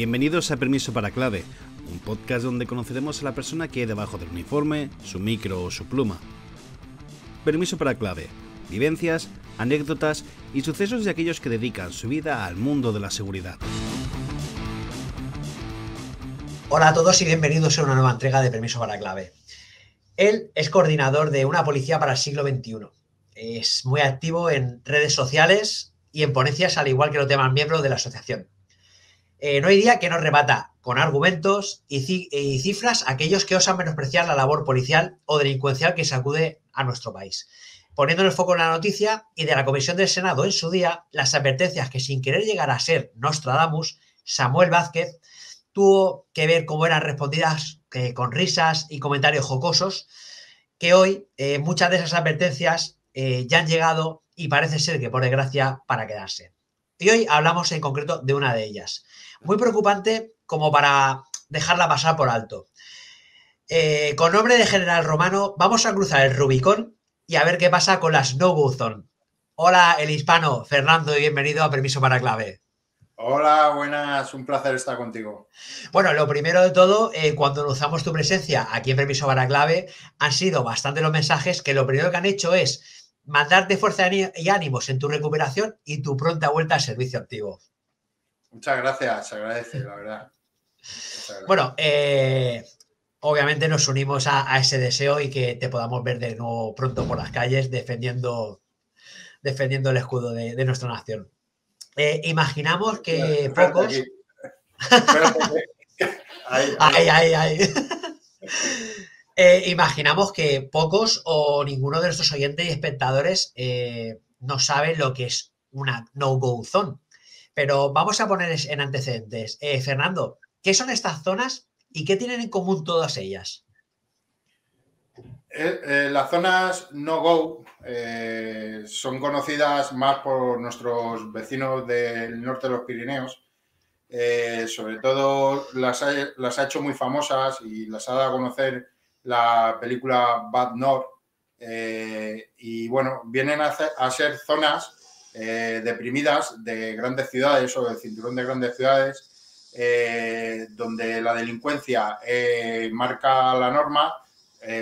Bienvenidos a Permiso para Clave, un podcast donde conoceremos a la persona que hay debajo del uniforme, su micro o su pluma. Permiso para Clave, vivencias, anécdotas y sucesos de aquellos que dedican su vida al mundo de la seguridad. Hola a todos y bienvenidos a una nueva entrega de Permiso para Clave. Él es coordinador de una policía para el siglo XXI. Es muy activo en redes sociales y en ponencias, al igual que los demás miembros de la asociación. Eh, no hay día que no rebata con argumentos y, cifras aquellos que osan menospreciar la labor policial o delincuencial que sacude a nuestro país. Poniendo el foco en la noticia y de la Comisión del Senado en su día, las advertencias que sin querer llegar a ser Nostradamus, Samuel Vázquez tuvo que ver cómo eran respondidas eh, con risas y comentarios jocosos, que hoy eh, muchas de esas advertencias ya han llegado y parece ser que por desgracia para quedarse. Y hoy hablamos en concreto de una de ellas muy preocupante como para dejarla pasar por alto. Eh, con nombre de general romano, vamos a cruzar el Rubicón y a ver qué pasa con las no Zone. Hola, el hispano, Fernando, y bienvenido a Permiso para Clave. Hola, buenas, un placer estar contigo. Bueno, lo primero de todo, eh, cuando usamos tu presencia aquí en Permiso para Clave, han sido bastante los mensajes que lo primero que han hecho es mandarte fuerza y ánimos en tu recuperación y tu pronta vuelta al servicio activo. Muchas gracias, se agradece, la verdad. Bueno, eh, obviamente nos unimos a, ese deseo y que te podamos ver de nuevo pronto por las calles defendiendo, defendiendo el escudo de, nuestra nación. Eh, imaginamos que pocos. ay, ay, ay. Eh, imaginamos que pocos o ninguno de nuestros oyentes y espectadores no saben lo que es una no-go zone. Pero vamos a poner en antecedentes. Eh, Fernando, ¿qué son estas zonas y qué tienen en común todas ellas? Eh, eh, las zonas no-go son conocidas más por nuestros vecinos del norte de los Pirineos. sobre todo las ha, hecho muy famosas y las ha dado a conocer la película Bad North. y bueno, vienen a ser zonas eh, deprimidas de grandes ciudades o del cinturón de grandes ciudades, eh, donde la delincuencia eh, marca la norma,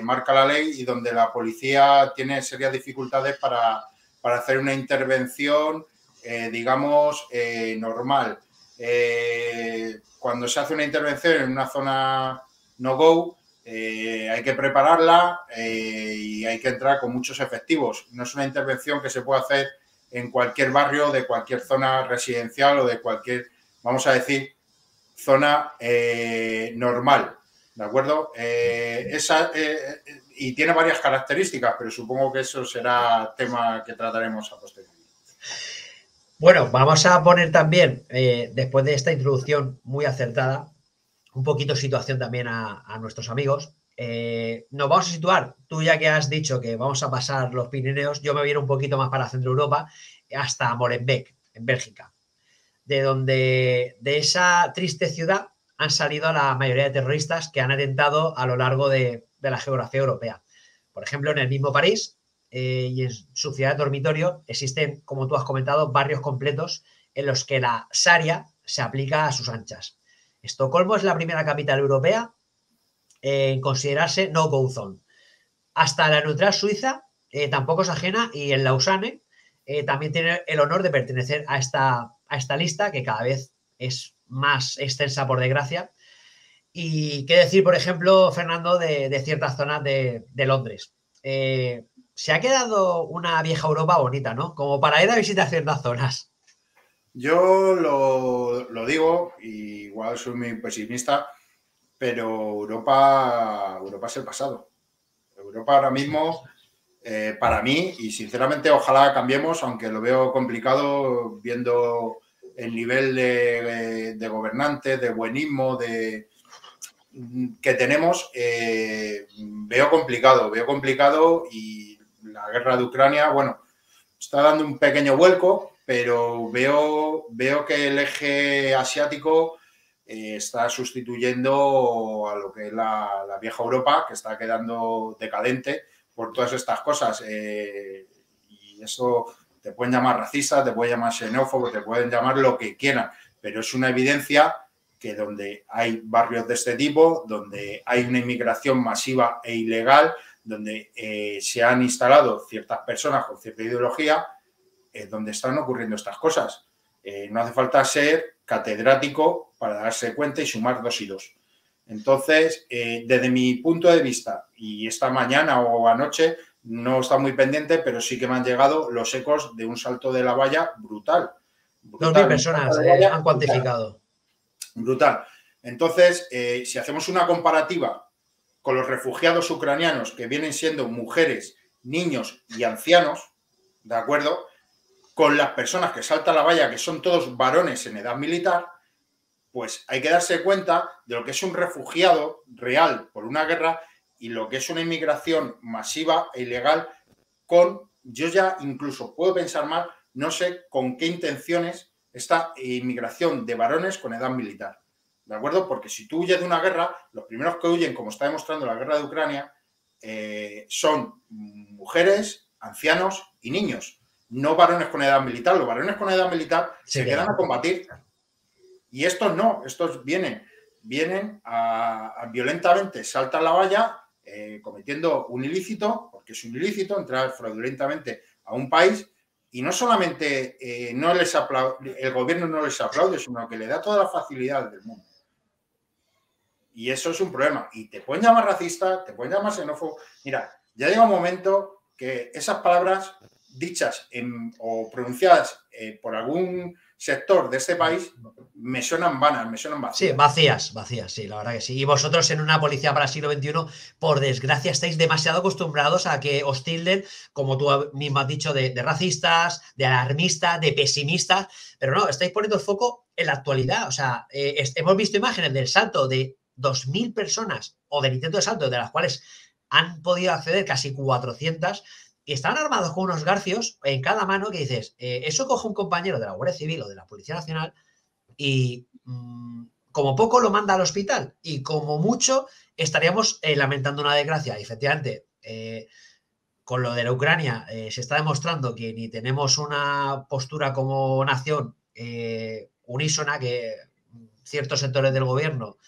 marca la ley y donde la policía tiene serias dificultades para, hacer una intervención, digamos, normal. cuando se hace una intervención en una zona no-go, hay que prepararla y hay que entrar con muchos efectivos. No es una intervención que se puede hacer en cualquier barrio, de cualquier zona residencial o de cualquier, vamos a decir, zona eh, normal. ¿De acuerdo? Eh, esa, eh, y tiene varias características, pero supongo que eso será tema que trataremos a posteriori. Bueno, vamos a poner también, después de esta introducción muy acertada, un poquito situación también a, a nuestros amigos. Nos vamos a situar, tú ya que has dicho que vamos a pasar los Pirineos, yo me voy un poquito más para Centro Europa hasta Molenbeek, en Bélgica, de donde de esa triste ciudad han salido la mayoría de terroristas que han atentado a lo largo de, la geografía europea. Por ejemplo, en el mismo París eh, y en su ciudad de dormitorio existen, como tú has comentado, barrios completos en los que la Sharia se aplica a sus anchas. Estocolmo es la primera capital europea en considerarse no-go zone. Hasta la neutral Suiza eh, tampoco es ajena y en Lausanne eh, también tiene el honor de pertenecer a esta, a esta lista que cada vez es más extensa, por desgracia. Y qué decir, por ejemplo, Fernando, de, ciertas zonas de, Londres. Eh, se ha quedado una vieja Europa bonita, ¿no? Como para ir a visitar ciertas zonas. Yo lo, lo digo, igual soy muy pesimista, pero Europa, Europa es el pasado. Europa ahora mismo eh, para mí y sinceramente ojalá cambiemos, aunque lo veo complicado viendo el nivel de, gobernantes, de buenismo, de que tenemos, eh, veo complicado, veo complicado y la guerra de Ucrania, bueno, está dando un pequeño vuelco, pero veo, veo que el eje asiático eh, está sustituyendo a lo que es la vieja Europa, que está quedando decadente por todas estas cosas. Eh, y eso te pueden llamar racista, te pueden llamar xenófobo, te pueden llamar lo que quieran, pero es una evidencia que donde hay barrios de este tipo, donde hay una inmigración masiva e ilegal, donde eh, se han instalado ciertas personas con cierta ideología, es donde están ocurriendo estas cosas. Eh, no hace falta ser catedrático para darse cuenta y sumar dos y dos. Entonces, eh, desde mi punto de vista, y esta mañana o anoche no está muy pendiente, pero sí que me han llegado los ecos de un salto de la valla brutal. Dos mil personas eh, han cuantificado. Brutal. Entonces, si hacemos una comparativa con los refugiados ucranianos, que vienen siendo mujeres, niños y ancianos, ¿de acuerdo? Con las personas que saltan la valla, que son todos varones en edad militar, pues hay que darse cuenta de lo que es un refugiado real por una guerra y lo que es una inmigración masiva e ilegal con, yo ya incluso puedo pensar mal, no sé con qué intenciones esta inmigración de varones con edad militar. ¿De acuerdo? Porque si tú huyes de una guerra, los primeros que huyen, como está demostrando la guerra de Ucrania, eh, son mujeres, ancianos y niños no varones con edad militar. Los varones con edad militar se, quedan a combatir. Y estos no, estos vienen, vienen a, violentamente, saltan la valla, eh, cometiendo un ilícito, porque es un ilícito entrar fraudulentamente a un país y no solamente eh, no les el gobierno no les aplaude, sino que le da toda la facilidad del mundo. Y eso es un problema. Y te pueden llamar racista, te pueden llamar xenófobo. Mira, ya llega un momento que esas palabras dichas o pronunciadas eh, por algún sector de este país me suenan vanas, me suenan vacías. Sí, vacías, vacías, sí, la verdad que sí. Y vosotros en una policía para el siglo XXI, por desgracia, estáis demasiado acostumbrados a que os tilden, como tú mismo has dicho, de, racistas, de alarmistas, de pesimistas, pero no, estáis poniendo el foco en la actualidad. O sea, eh, hemos visto imágenes del salto de 2.000 personas o del intento de salto, de las cuales han podido acceder casi 400 y están armados con unos garcios en cada mano que dices, eh, eso coge un compañero de la Guardia Civil o de la Policía Nacional y mm, como poco lo manda al hospital y como mucho estaríamos eh, lamentando una desgracia. Y efectivamente, eh, con lo de la Ucrania se está demostrando que ni tenemos una postura como nación unísona, que ciertos sectores del gobierno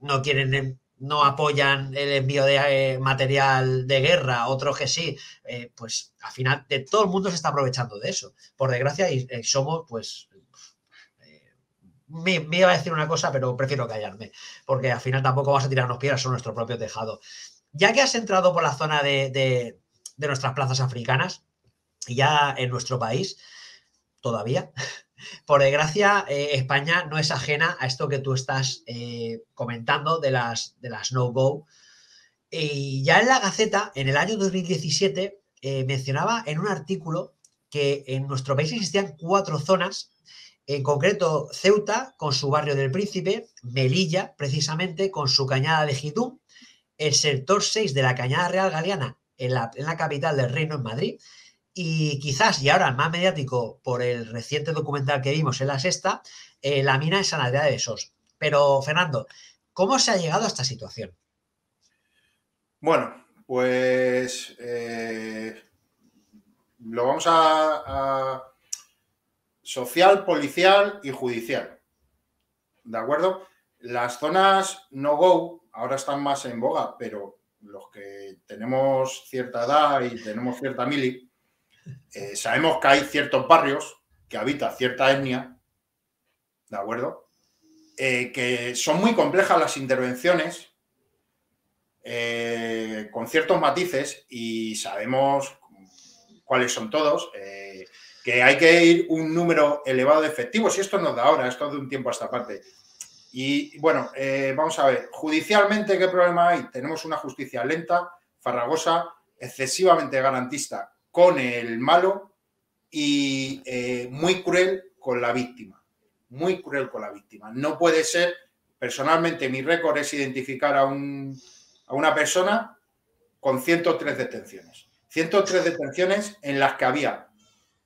no quieren no apoyan el envío de eh, material de guerra, otros que sí, eh, pues al final de todo el mundo se está aprovechando de eso. Por desgracia, y, eh, somos, pues, me, iba a decir una cosa, pero prefiero callarme, porque al final tampoco vas a tirarnos piedras sobre nuestro propio tejado. Ya que has entrado por la zona de, de nuestras plazas africanas, ya en nuestro país, todavía, por desgracia, eh, España no es ajena a esto que tú estás eh, comentando de las, de las no-go. Y ya en la Gaceta, en el año 2017, eh, mencionaba en un artículo que en nuestro país existían cuatro zonas, en concreto Ceuta con su barrio del Príncipe, Melilla precisamente con su cañada de Gitún, el sector 6 de la cañada Real Galeana en la, en la capital del Reino en Madrid y quizás, y ahora más mediático por el reciente documental que vimos en la sexta, eh, la mina de San de Besos. Pero, Fernando, ¿cómo se ha llegado a esta situación? Bueno, pues eh, lo vamos a, social, policial y judicial. ¿De acuerdo? Las zonas no go ahora están más en boga, pero los que tenemos cierta edad y tenemos cierta mili, eh, sabemos que hay ciertos barrios que habita cierta etnia, ¿de acuerdo? Eh, que son muy complejas las intervenciones, eh, con ciertos matices, y sabemos cuáles son todos, que hay que ir un número elevado de efectivos, y esto no da ahora, esto de un tiempo a esta parte. Y bueno, vamos a ver, judicialmente, ¿qué problema hay? Tenemos una justicia lenta, farragosa, excesivamente garantista con el malo y eh, muy cruel con la víctima. Muy cruel con la víctima. No puede ser, personalmente mi récord es identificar a, un, a una persona con 103 detenciones. 103 detenciones en las que había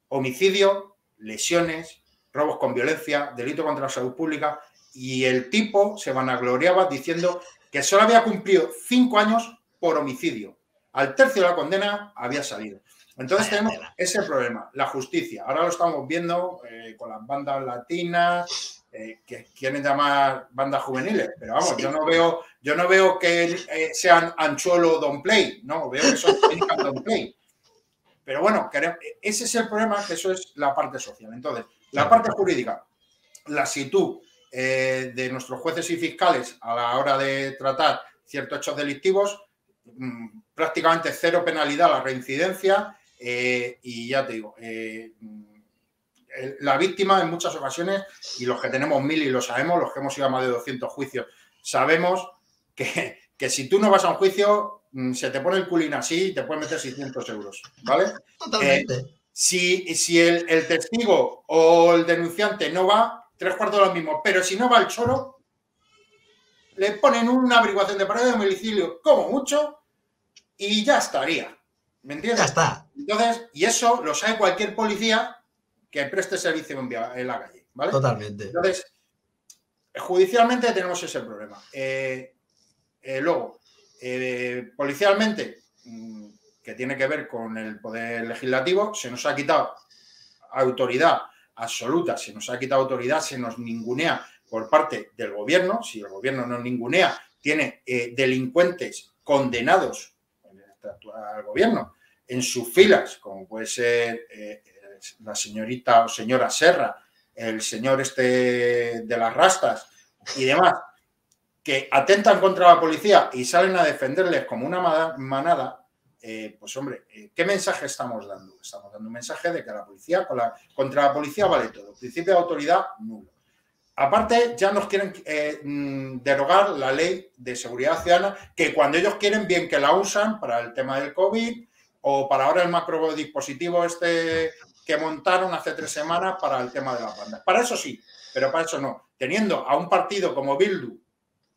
homicidio, lesiones, robos con violencia, delito contra la salud pública y el tipo se vanagloriaba diciendo que solo había cumplido cinco años por homicidio. Al tercio de la condena había salido. Entonces tenemos ese problema, la justicia. Ahora lo estamos viendo eh, con las bandas latinas, eh, que quieren llamar bandas juveniles, pero vamos, yo no veo, yo no veo que eh, sean Anchuelo Don Play, no, veo que son Don Play. Pero bueno, ese es el problema, que eso es la parte social. Entonces, la parte jurídica, la situ eh, de nuestros jueces y fiscales a la hora de tratar ciertos hechos delictivos, mm, prácticamente cero penalidad a la reincidencia y ya te digo, la víctima en muchas ocasiones, y los que tenemos mil y lo sabemos, los que hemos ido a más de 200 juicios, sabemos que, si tú no vas a un juicio, mm, se te pone el culín así y te pueden meter 600 euros, ¿vale? Totalmente. Eh, si, si el, testigo o el denunciante no va, tres cuartos de lo mismo, pero si no va el choro, le ponen una averiguación de pared de domicilio, como mucho, y ya estaría. ¿Me entiendes? Ya está. Entonces, y eso lo sabe cualquier policía que preste servicio en la calle. ¿vale? Totalmente. Entonces, judicialmente tenemos ese problema. Eh, eh, luego, eh, policialmente, mm, que tiene que ver con el poder legislativo, se nos ha quitado autoridad absoluta, se nos ha quitado autoridad, se nos ningunea por parte del gobierno. Si el gobierno nos ningunea, tiene delincuentes condenados al gobierno en sus filas, como puede ser la señorita o señora Serra, el señor este de las rastas y demás, que atentan contra la policía y salen a defenderles como una manada, eh, pues hombre, eh, ¿qué mensaje estamos dando? Estamos dando un mensaje de que la policía, contra la policía vale todo. Principio de autoridad, nulo. Aparte, ya nos quieren eh, mm, derogar la ley de seguridad ciudadana, que cuando ellos quieren, bien que la usan para el tema del COVID o para ahora el macro dispositivo este que montaron hace tres semanas para el tema de las bandas. Para eso sí, pero para eso no. Teniendo a un partido como Bildu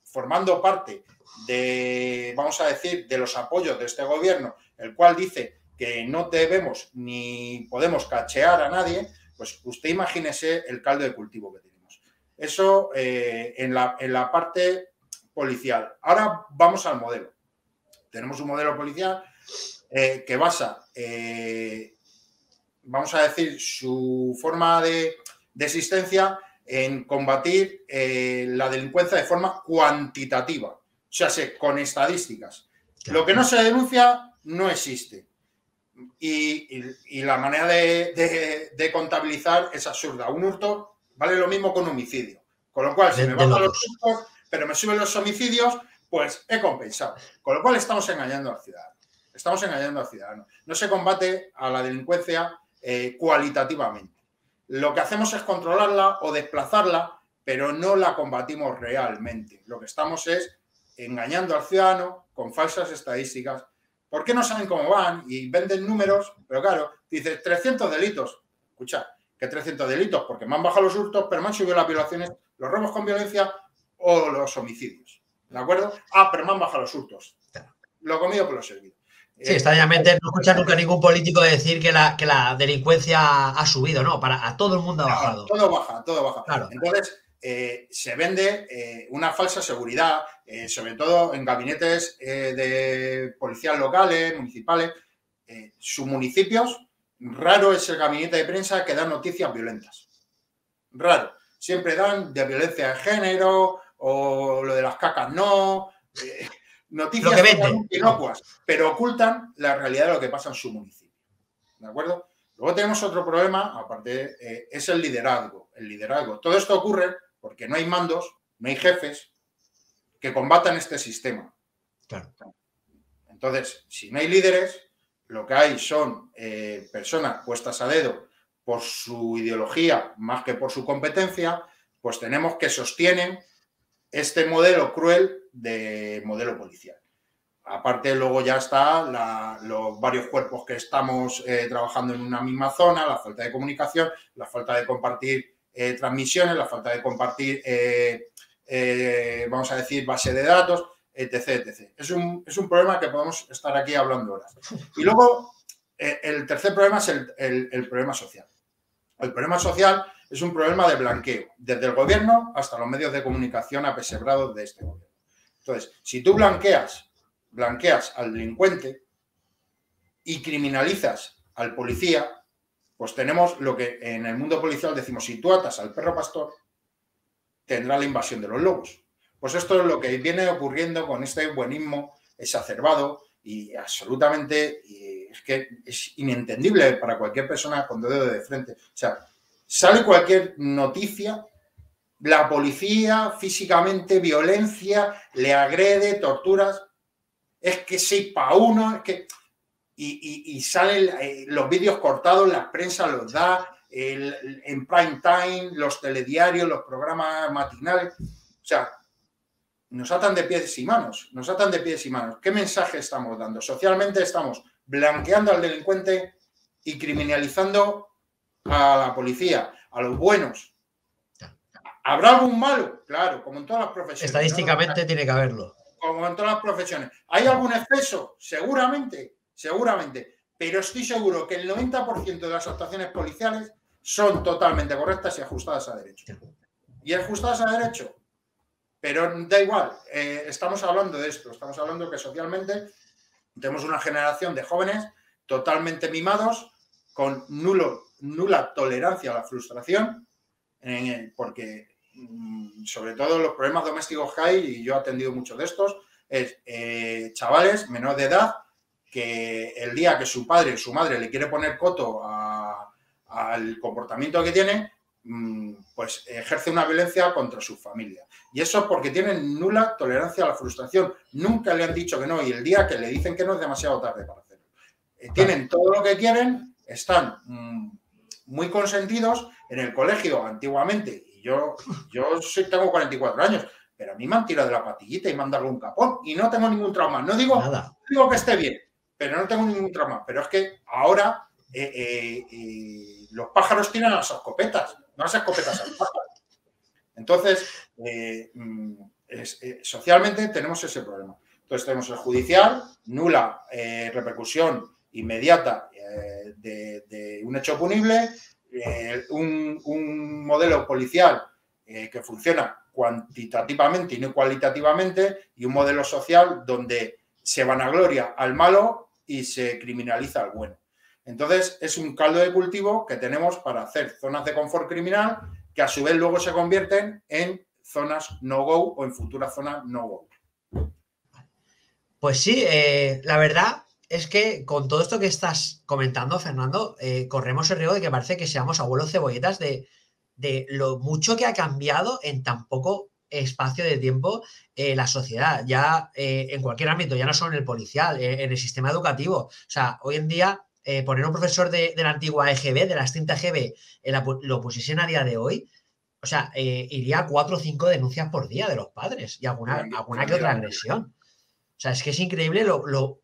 formando parte de, vamos a decir, de los apoyos de este gobierno, el cual dice que no debemos ni podemos cachear a nadie, pues usted imagínese el caldo de cultivo que tenemos. Eso eh, en, la, en la parte policial. Ahora vamos al modelo. Tenemos un modelo policial eh, que basa eh, vamos a decir, su forma de, existencia en combatir eh, la delincuencia de forma cuantitativa, o sea, con estadísticas. Lo que no se denuncia no existe. Y, la manera de, contabilizar es absurda. Un hurto vale lo mismo que un homicidio. Con lo cual, si me bajan los hurtos, pero me suben los homicidios, pues he compensado. Con lo cual estamos engañando al ciudadano. Estamos engañando al ciudadano. No se combate a la delincuencia eh, cualitativamente. Lo que hacemos es controlarla o desplazarla, pero no la combatimos realmente. Lo que estamos es engañando al ciudadano con falsas estadísticas. ¿Por qué no saben cómo van? Y venden números, pero claro, dice 300 delitos. Escucha, ¿qué 300 delitos? Porque me han bajado los hurtos, pero me han subido las violaciones, los robos con violencia o los homicidios. ¿De acuerdo? Ah, pero me han bajado los hurtos. Lo comido por los servido. Sí, extrañamente no escucha nunca ningún político decir que la, que la delincuencia ha subido, no, para a todo el mundo ha bajado. todo baja, todo baja. Entonces, eh, se vende eh, una falsa seguridad, eh, sobre todo en gabinetes de policías locales, municipales. sus municipios, raro es el gabinete de prensa que da noticias violentas. Raro. Siempre dan de violencia de género o lo de las cacas no noticias que inocuas, pero ocultan la realidad de lo que pasa en su municipio. ¿De acuerdo? Luego tenemos otro problema, aparte, eh, es el liderazgo. El liderazgo. Todo esto ocurre porque no hay mandos, no hay jefes que combatan este sistema. Entonces, si no hay líderes, lo que hay son eh, personas puestas a dedo por su ideología más que por su competencia, pues tenemos que sostienen este modelo cruel de modelo policial. Aparte, luego ya está los varios cuerpos que estamos eh, trabajando en una misma zona, la falta de comunicación, la falta de compartir eh, transmisiones, la falta de compartir, eh, vamos a decir, base de datos, etc. etc. Es, un, problema que podemos estar aquí hablando ahora. Y luego, el tercer problema es el problema social. El problema social es un problema de blanqueo, desde el gobierno hasta los medios de comunicación apesebrados de este gobierno. Entonces, si tú blanqueas, blanqueas al delincuente y criminalizas al policía, pues tenemos lo que en el mundo policial decimos, si tú atas al perro pastor, tendrá la invasión de los lobos. Pues esto es lo que viene ocurriendo con este buenismo exacerbado y absolutamente es que es inentendible para cualquier persona con dedo de frente. O sea, sale cualquier noticia, la policía físicamente, violencia, le agrede, torturas. Es que seis para uno, es que. Y, salen eh, los vídeos cortados, la prensa los da, en prime time, los telediarios, los programas matinales. O sea, nos atan de pies y manos, nos atan de pies y manos. ¿Qué mensaje estamos dando? Socialmente estamos blanqueando al delincuente y criminalizando a la policía, a los buenos. ¿Habrá algún malo? Claro, como en todas las profesiones. Estadísticamente tiene que haberlo. Como en todas las profesiones. ¿Hay algún exceso? Seguramente, seguramente. Pero estoy seguro que el 90% de las actuaciones policiales son totalmente correctas y ajustadas a derecho. ¿Y ajustadas a derecho? Pero da igual, eh, estamos hablando de esto, estamos hablando que socialmente tenemos una generación de jóvenes totalmente mimados, con nulo, nula tolerancia a la frustración, porque mm, sobre todo los problemas domésticos que hay, y yo he atendido muchos de estos, es eh, chavales menores de edad que el día que su padre o su madre le quiere poner coto al comportamiento que tiene, mm, pues ejerce una violencia contra su familia. Y eso es porque tienen nula tolerancia a la frustración. Nunca le han dicho que no y el día que le dicen que no es demasiado tarde para hacerlo. Eh, tienen todo lo que quieren, están mm, muy consentidos en el colegio antiguamente. Y yo, yo tengo 44 años, pero a mí me han tirado de la patillita y me han dado un capón y no tengo ningún trauma. No digo, digo que esté bien, pero no tengo ningún trauma. Pero es que ahora eh, eh, los pájaros tiran las escopetas, no las escopetas al pájaro. Entonces, eh, mm, eh, socialmente tenemos ese problema. Entonces tenemos el judicial, nula eh, repercusión inmediata de, un hecho punible, un, modelo policial que funciona cuantitativamente y no cualitativamente, y un modelo social donde se vanagloria al malo y se criminaliza al bueno. Entonces, es un caldo de cultivo que tenemos para hacer zonas de confort criminal que a su vez luego se convierten en zonas no-go o en futuras zonas no-go. Pues sí, eh, la verdad es que con todo esto que estás comentando, Fernando, eh, corremos el riesgo de que parece que seamos abuelos cebolletas de, lo mucho que ha cambiado en tan poco espacio de tiempo eh, la sociedad, ya en cualquier ámbito, ya no solo en el policial, en el sistema educativo. O sea, hoy en día eh, poner un profesor de, la antigua EGB, de la extinta EGB, la, lo pusiesen a día de hoy, o sea, eh, iría a cuatro o cinco denuncias por día de los padres y alguna, alguna que otra agresión. O sea, es que es increíble lo,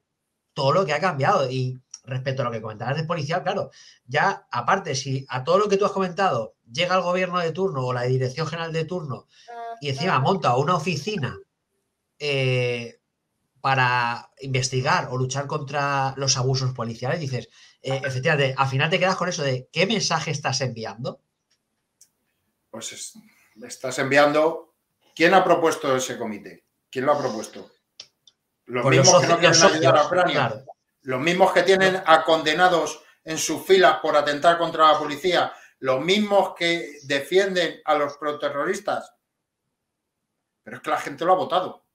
todo lo que ha cambiado. Y respecto a lo que comentabas de policía, claro, ya aparte, si a todo lo que tú has comentado llega el gobierno de turno o la dirección general de turno y encima monta una oficina eh, para investigar o luchar contra los abusos policiales, dices, eh, efectivamente, al final te quedas con eso de qué mensaje estás enviando. Pues estás enviando. ¿Quién ha propuesto ese comité? ¿Quién lo ha propuesto? Los mismos que no quieren ayudar a Ucrania. Los mismos que tienen a condenados en sus filas por atentar contra la policía. Los mismos que defienden a los proterroristas. Pero es que la gente lo ha votado.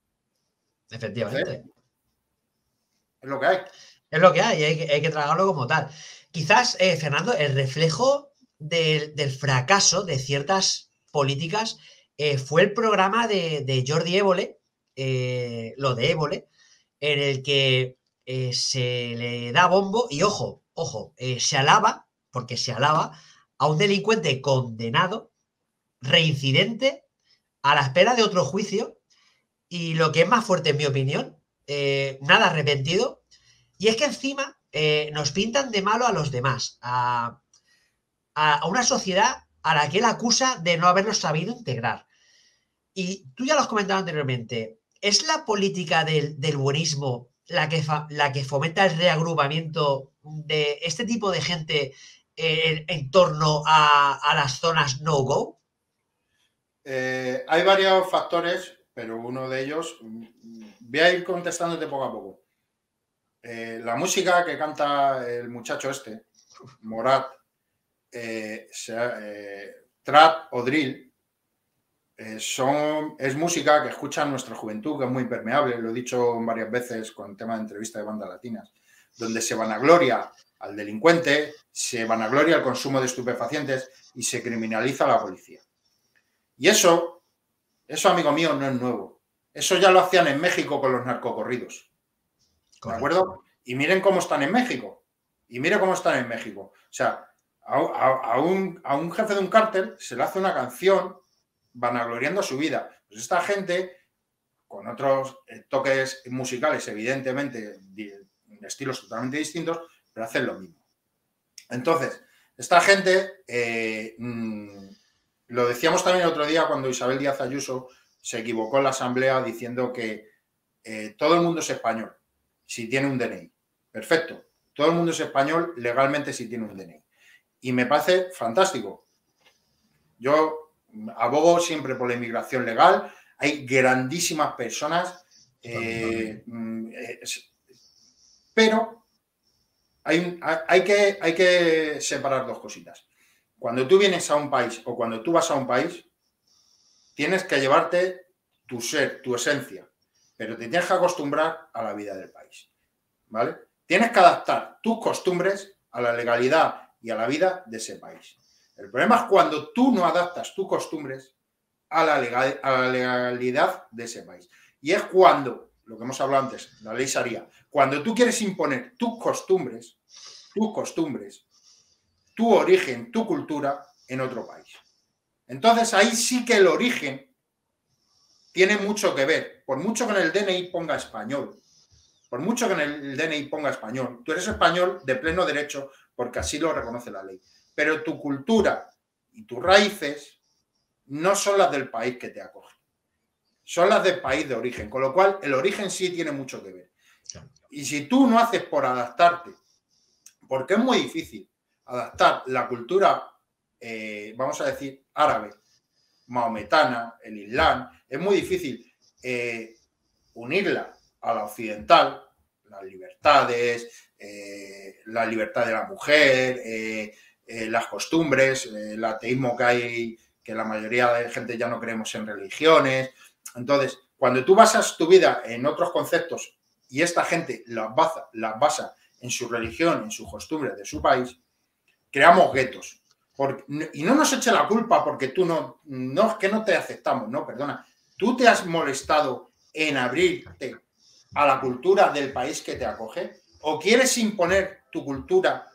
Efectivamente. Es lo que hay. Es lo que hay, hay que, hay que tragarlo como tal. Quizás, eh, Fernando, el reflejo del, fracaso de ciertas políticas eh, fue el programa de, Jordi Évole, eh, lo de Évole, en el que se le da bombo y ojo, ojo, se alaba, porque se alaba a un delincuente condenado, reincidente, a la espera de otro juicio y lo que es más fuerte, en mi opinión, eh, nada arrepentido. Y es que encima eh, nos pintan de malo a los demás, a, una sociedad a la que él acusa de no haberlos sabido integrar. Y tú ya lo has comentado anteriormente, ¿es la política del, buenismo la que, la que fomenta el reagrupamiento de este tipo de gente eh, en, torno a, las zonas no-go? hay varios factores pero uno de ellos, mm, voy a ir contestándote poco a poco. Eh, la música que canta el muchacho este, Morat, eh, eh, trap o drill, eh, son, es música que escucha nuestra juventud, que es muy impermeable, lo he dicho varias veces con el tema de entrevista de bandas latinas, donde se vanagloria al delincuente, se vanagloria el consumo de estupefacientes y se criminaliza a la policía. Y eso, eso, amigo mío, no es nuevo. Eso ya lo hacían en México con los narcocorridos. ¿De acuerdo? Y miren cómo están en México. Y miren cómo están en México. O sea, a, un, a un jefe de un cártel se le hace una canción vanagloriando su vida. Pues esta gente, con otros eh, toques musicales, evidentemente, de estilos totalmente distintos, pero hacen lo mismo. Entonces, esta gente, eh, mm, lo decíamos también el otro día cuando Isabel Díaz Ayuso se equivocó en la asamblea diciendo que eh, todo el mundo es español si tiene un DNI. Perfecto. Todo el mundo es español legalmente si tiene un DNI. Y me parece fantástico. Yo abogo siempre por la inmigración legal. Hay grandísimas personas, eh, mm, pero hay, hay, que, hay que separar dos cositas. Cuando tú vienes a un país o cuando tú vas a un país, tienes que llevarte tu ser, tu esencia, pero te tienes que acostumbrar a la vida del país. ¿Vale? Tienes que adaptar tus costumbres a la legalidad y a la vida de ese país. El problema es cuando tú no adaptas tus costumbres a la, legalidad de ese país. Y es cuando, lo que hemos hablado antes, la ley Sharia, cuando tú quieres imponer tus costumbres, tus costumbres, tu origen, tu cultura en otro país. Entonces ahí sí que el origen tiene mucho que ver. Por mucho que en el DNI ponga español, por mucho que en el DNI ponga español, tú eres español de pleno derecho porque así lo reconoce la ley pero tu cultura y tus raíces no son las del país que te acoge, son las del país de origen, con lo cual el origen sí tiene mucho que ver. Y si tú no haces por adaptarte, porque es muy difícil adaptar la cultura, eh, vamos a decir, árabe, maometana, el islam, es muy difícil eh, unirla a la occidental, las libertades, eh, la libertad de la mujer, eh, las costumbres, eh, el ateísmo que hay, que la mayoría de gente ya no creemos en religiones. Entonces, cuando tú basas tu vida en otros conceptos y esta gente las basa, las basa en su religión, en sus costumbres de su país, creamos guetos. y no nos eche la culpa porque tú no, no es que no te aceptamos, no, perdona. Tú te has molestado en abrirte a la cultura del país que te acoge o quieres imponer tu cultura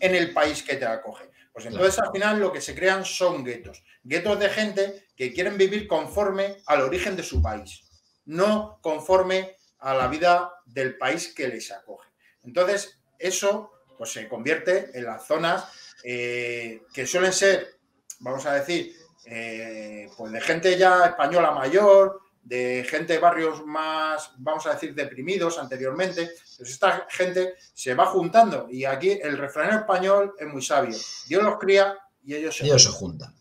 en el país que te acoge. Pues entonces al final lo que se crean son guetos. Guetos de gente que quieren vivir conforme al origen de su país, no conforme a la vida del país que les acoge. Entonces eso pues, se convierte en las zonas eh, que suelen ser, vamos a decir, eh, pues de gente ya española mayor, de gente de barrios más, vamos a decir, deprimidos anteriormente, pues esta gente se va juntando y aquí el refrán español es muy sabio. Dios los cría y ellos se, se juntan.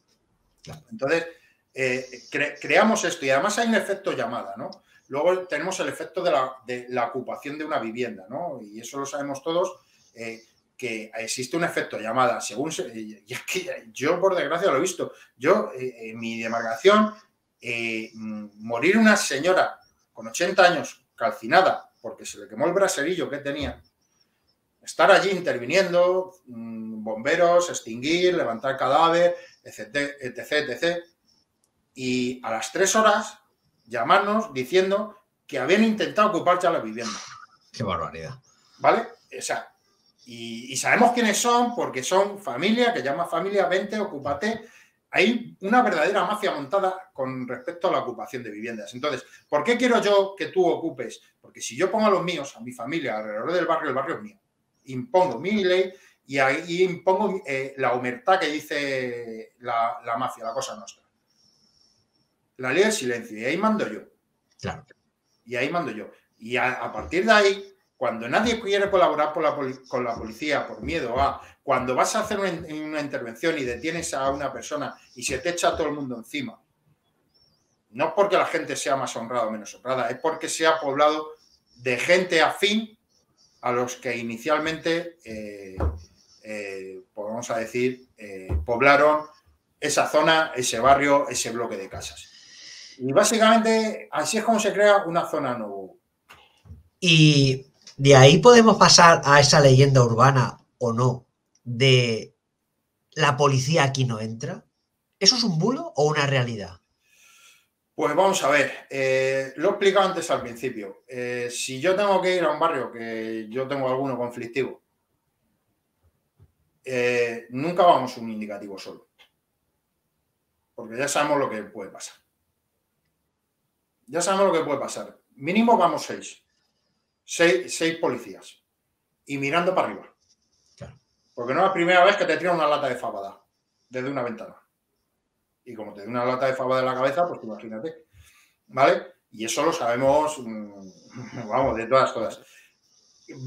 Entonces, eh, creamos esto y además hay un efecto llamada, ¿no? Luego tenemos el efecto de la, ocupación de una vivienda, ¿no? Y eso lo sabemos todos, eh, que existe un efecto llamada. Según y es que yo, por desgracia, lo he visto. Yo, eh, en mi demarcación, eh, morir una señora con 80 años calcinada porque se le quemó el braserillo que tenía, estar allí interviniendo, mm, bomberos, extinguir, levantar cadáver, etc, etc, etc. Y a las tres horas llamarnos diciendo que habían intentado ocupar ya la vivienda. Qué barbaridad. ¿Vale? O sea, y, y, sabemos quiénes son porque son familia, que llama familia, vente, ocúpate, hay una verdadera mafia montada con respecto a la ocupación de viviendas. Entonces, ¿por qué quiero yo que tú ocupes? Porque si yo pongo a los míos, a mi familia, alrededor del barrio, el barrio es mío, impongo mi ley y ahí impongo eh, la humertad que dice la, mafia, la cosa nuestra. La ley del silencio, y ahí mando yo. Claro. Y ahí mando yo. Y a partir de ahí, cuando nadie quiere colaborar con la policía por miedo a, cuando vas a hacer una, intervención y detienes a una persona y se te echa todo el mundo encima, no porque la gente sea más honrada o menos honrada, es porque se ha poblado de gente afín a los que inicialmente, eh, eh, pues vamos a decir, eh, poblaron esa zona, ese barrio, ese bloque de casas. Y básicamente así es como se crea una zona no Y de ahí podemos pasar a esa leyenda urbana o no de la policía aquí no entra. ¿Eso es un bulo o una realidad? Pues vamos a ver, eh, lo he explicado antes al principio. Eh, si yo tengo que ir a un barrio que yo tengo alguno conflictivo, eh, nunca vamos un indicativo solo. Porque ya sabemos lo que puede pasar. Ya sabemos lo que puede pasar. Mínimo vamos seis. Seis, policías. Y mirando para arriba. Porque no es la primera vez que te tiran una lata de fabada desde una ventana. Y como te da una lata de fabada en la cabeza, pues imagínate. ¿Vale? Y eso lo sabemos, mm, vamos, de todas cosas.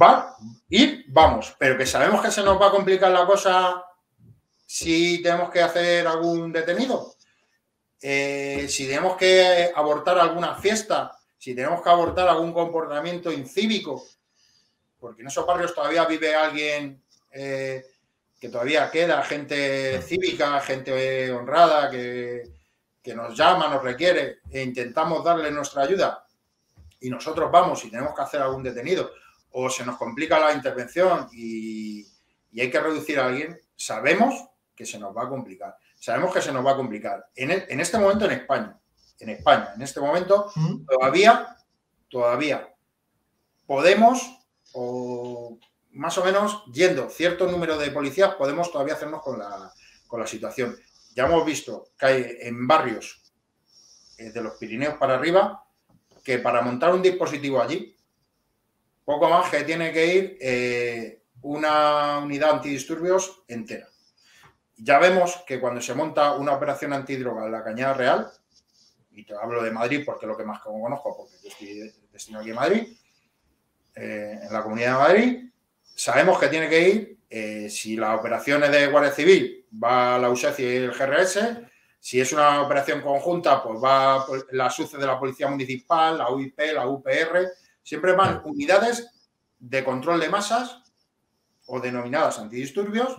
Va, ir, vamos, pero que sabemos que se nos va a complicar la cosa si tenemos que hacer algún detenido. Eh, si tenemos que abortar alguna fiesta, si tenemos que abortar algún comportamiento incívico, porque en esos barrios todavía vive alguien eh, que todavía queda, gente cívica, gente honrada, que, nos llama, nos requiere, e intentamos darle nuestra ayuda, y nosotros vamos y tenemos que hacer algún detenido, o se nos complica la intervención y, y hay que reducir a alguien, sabemos que se nos va a complicar sabemos que se nos va a complicar. En, e, este momento en España, en España, en este momento, todavía, todavía podemos, o más o menos, yendo cierto número de policías, podemos todavía hacernos con la, con la situación. Ya hemos visto que hay en barrios eh, de los Pirineos para arriba, que para montar un dispositivo allí, poco más que tiene que ir eh, una unidad antidisturbios entera. Ya vemos que cuando se monta una operación antidroga en la Cañada Real, y te hablo de Madrid porque es lo que más conozco, porque yo estoy destinado aquí en Madrid, eh, en la Comunidad de Madrid, sabemos que tiene que ir, eh, si la operación es de Guardia Civil, va la USEC y el GRS, si es una operación conjunta, pues va la SUCE de la Policía Municipal, la UIP, la UPR, siempre van unidades de control de masas o denominadas antidisturbios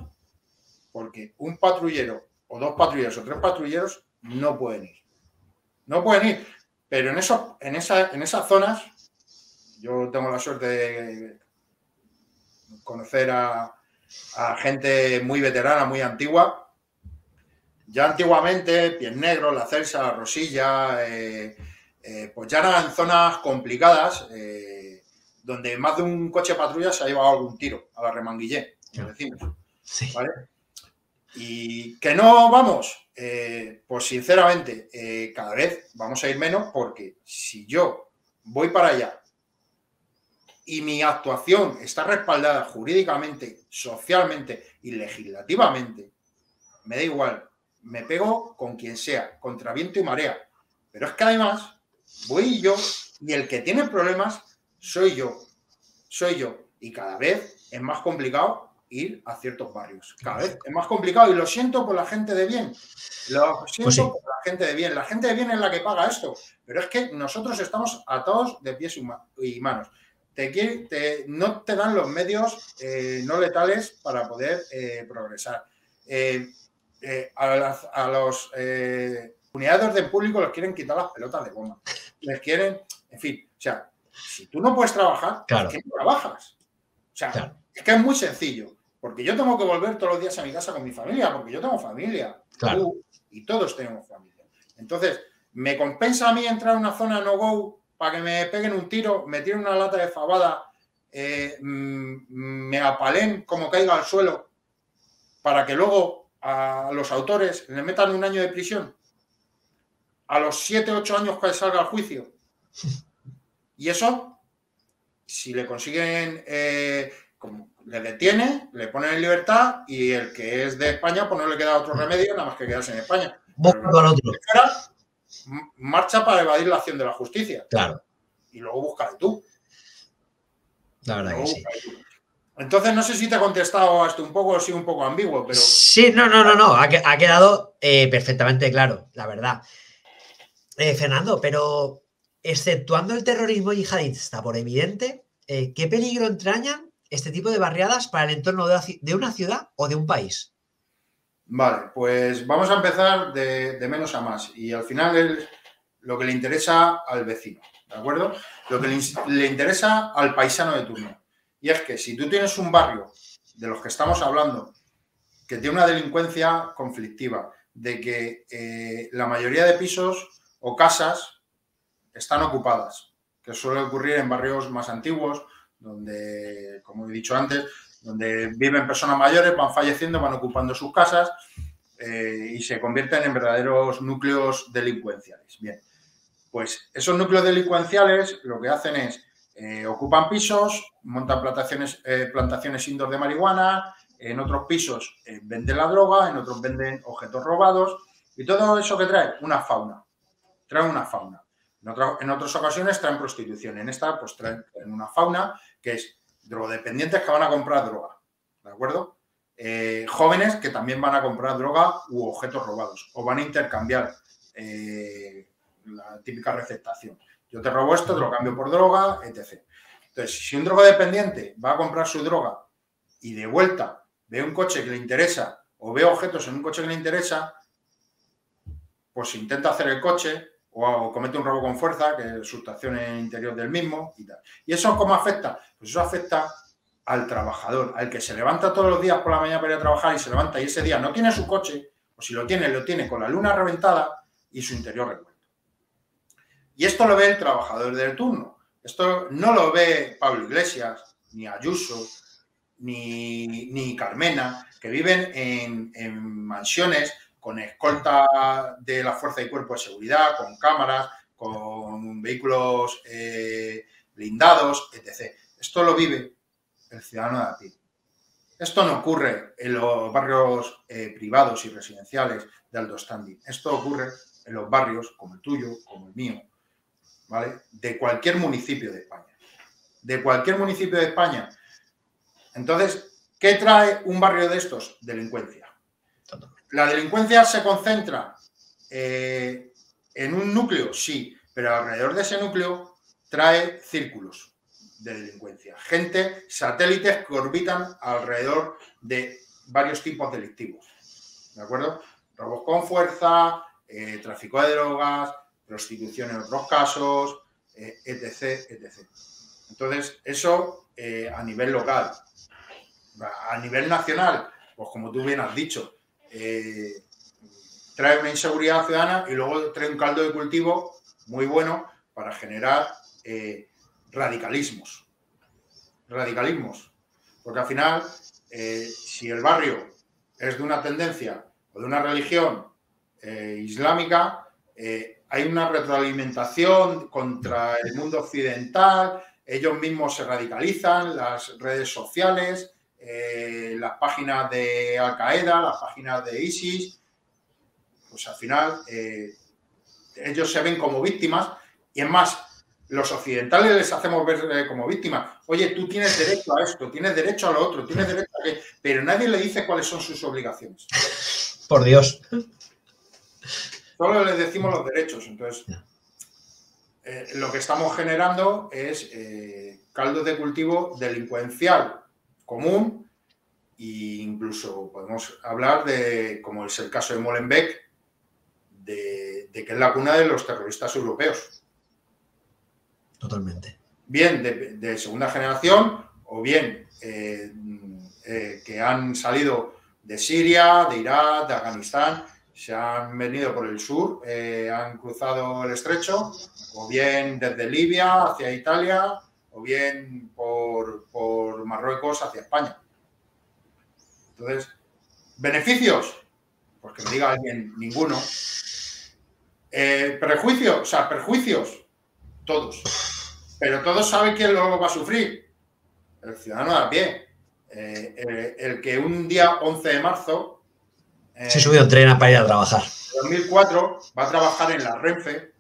porque un patrullero o dos patrulleros o tres patrulleros no pueden ir. No pueden ir. Pero en, eso, en, esa, en esas zonas, yo tengo la suerte de conocer a, gente muy veterana, muy antigua. Ya antiguamente, Pies Negros, La Celsa, La Rosilla, eh, eh, pues ya eran zonas complicadas eh, donde más de un coche patrulla se ha llevado algún tiro a la remanguillé, decimos. ¿vale? Y que no vamos, eh, pues sinceramente, eh, cada vez vamos a ir menos porque si yo voy para allá y mi actuación está respaldada jurídicamente, socialmente y legislativamente, me da igual, me pego con quien sea, contra viento y marea. Pero es que además voy yo y el que tiene problemas soy yo, soy yo. Y cada vez es más complicado ir a ciertos barrios. Cada vez es más complicado y lo siento por la gente de bien. Lo siento pues por la gente de bien. La gente de bien es la que paga esto. Pero es que nosotros estamos atados de pies y manos. Te, no te dan los medios eh, no letales para poder eh, progresar. Eh, a, los unidades de orden público les quieren quitar las pelotas de goma. Les quieren, en fin, o sea, si tú no puedes trabajar, ¿por qué trabajas? O sea, es que es muy sencillo. Porque yo tengo que volver todos los días a mi casa con mi familia, porque yo tengo familia. y todos tenemos familia. Entonces, ¿me compensa a mí entrar a una zona no-go para que me peguen un tiro, me tiren una lata de fabada, eh, mm, me apalen como caiga al suelo, para que luego a los autores le metan un año de prisión? A los 7, 8 años que salga al juicio. Y eso, si le consiguen eh, le detiene, le ponen en libertad y el que es de España, pues no le queda otro remedio nada más que quedarse en España. marcha para evadir la acción de la justicia. Claro. Y luego busca de tú. La verdad que sí. Entonces, no sé si te he contestado a esto un poco, sí, un poco ambiguo, pero. Sí, no, no, no, no. Ha, quedado eh, perfectamente claro, la verdad. Eh, Fernando, pero exceptuando el terrorismo yihadista por evidente, eh, ¿qué peligro entrañan este tipo de barriadas para el entorno de una ciudad o de un país? Vale, pues vamos a empezar de, menos a más. Y al final es lo que le interesa al vecino, ¿de acuerdo? Lo que le, interesa al paisano de turno. Y es que si tú tienes un barrio de los que estamos hablando que tiene una delincuencia conflictiva, de que eh, la mayoría de pisos o casas están ocupadas, que suele ocurrir en barrios más antiguos, donde, como he dicho antes, donde viven personas mayores, van falleciendo, van ocupando sus casas eh, y se convierten en verdaderos núcleos delincuenciales. Bien, pues esos núcleos delincuenciales lo que hacen es eh, ocupan pisos, montan plantaciones, eh, plantaciones indoor de marihuana, en otros pisos venden la droga, en otros venden objetos robados y todo eso que trae una fauna, trae una fauna. En otras ocasiones traen prostitución, en esta pues traen una fauna que es drogodependientes que van a comprar droga, ¿de acuerdo? Eh, jóvenes que también van a comprar droga u objetos robados o van a intercambiar eh, la típica receptación. Yo te robo esto, te lo cambio por droga, etc. Entonces, si un drogodependiente va a comprar su droga y de vuelta ve un coche que le interesa o ve objetos en un coche que le interesa, pues intenta hacer el coche o comete un robo con fuerza, que sustracción en el interior del mismo y tal. ¿Y eso cómo afecta? Pues eso afecta al trabajador, al que se levanta todos los días por la mañana para ir a trabajar y se levanta y ese día no tiene su coche, o si lo tiene, lo tiene con la luna reventada y su interior revuelto. Y esto lo ve el trabajador del turno. Esto no lo ve Pablo Iglesias, ni Ayuso, ni, ni Carmena, que viven en, en mansiones con escolta de la Fuerza y Cuerpo de Seguridad, con cámaras, con vehículos eh, blindados, etc. Esto lo vive el ciudadano de a pie. Esto no ocurre en los barrios eh, privados y residenciales de alto standing. Esto ocurre en los barrios como el tuyo, como el mío, ¿vale? De cualquier municipio de España. De cualquier municipio de España. Entonces, ¿qué trae un barrio de estos? Delincuencia. ¿La delincuencia se concentra eh, en un núcleo? Sí, pero alrededor de ese núcleo trae círculos de delincuencia. Gente, satélites que orbitan alrededor de varios tipos delictivos. ¿De acuerdo? Robos con fuerza, eh, tráfico de drogas, prostitución en otros casos, eh, etc, etc. Entonces, eso a nivel local. A nivel nacional, pues como tú bien has dicho, eh, trae una inseguridad ciudadana y luego trae un caldo de cultivo muy bueno para generar eh, radicalismos. Radicalismos. Porque al final, eh, si el barrio es de una tendencia o de una religión islámica, hay una retroalimentación contra el mundo occidental, ellos mismos se radicalizan, las redes sociales, eh, las páginas de Al Qaeda, las páginas de ISIS, pues al final eh, ellos se ven como víctimas y es más, los occidentales les hacemos ver eh, como víctimas. Oye, tú tienes derecho a esto, tienes derecho a lo otro, tienes derecho a que... Pero nadie le dice cuáles son sus obligaciones. Por Dios. Solo les decimos los derechos. Entonces, lo que estamos generando es caldo de cultivo delincuencial común e incluso podemos hablar de, como es el caso de Molenbeek, de, que es la cuna de los terroristas europeos. Totalmente. Bien de, segunda generación o bien eh, eh, que han salido de Siria, de Irak, de Afganistán, se han venido por el sur, eh, han cruzado el estrecho, o bien desde Libia hacia Italia, o bien por, Marruecos hacia España. Entonces, ¿beneficios? Pues que me diga alguien, ninguno. Eh, ¿Prejuicios? O sea, perjuicios, todos. Pero todos saben quién lo va a sufrir. El ciudadano de a pie. Eh, el, que un día 11 de marzo... Se subió un tren para ir a trabajar. En 2004 va a trabajar en la Renfe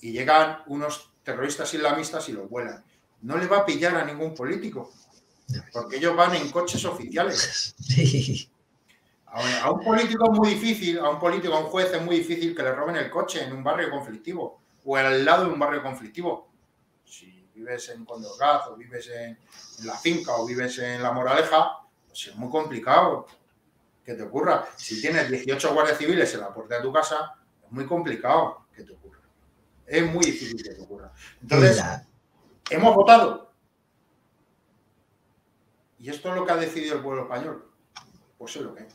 y llegan unos terroristas islamistas y lo vuelan no le va a pillar a ningún político, porque ellos van en coches oficiales. A, un político es muy difícil, a un político, a un juez es muy difícil que le roben el coche en un barrio conflictivo o al lado de un barrio conflictivo. Si vives en Condorgaz o vives en, la finca o vives en La Moraleja, pues es muy complicado que te ocurra. Si tienes 18 guardias civiles en la puerta de tu casa, es muy complicado que te ocurra. Es muy difícil que te ocurra. Entonces, hemos votado. Y esto es lo que ha decidido el pueblo español. Pues es lo que.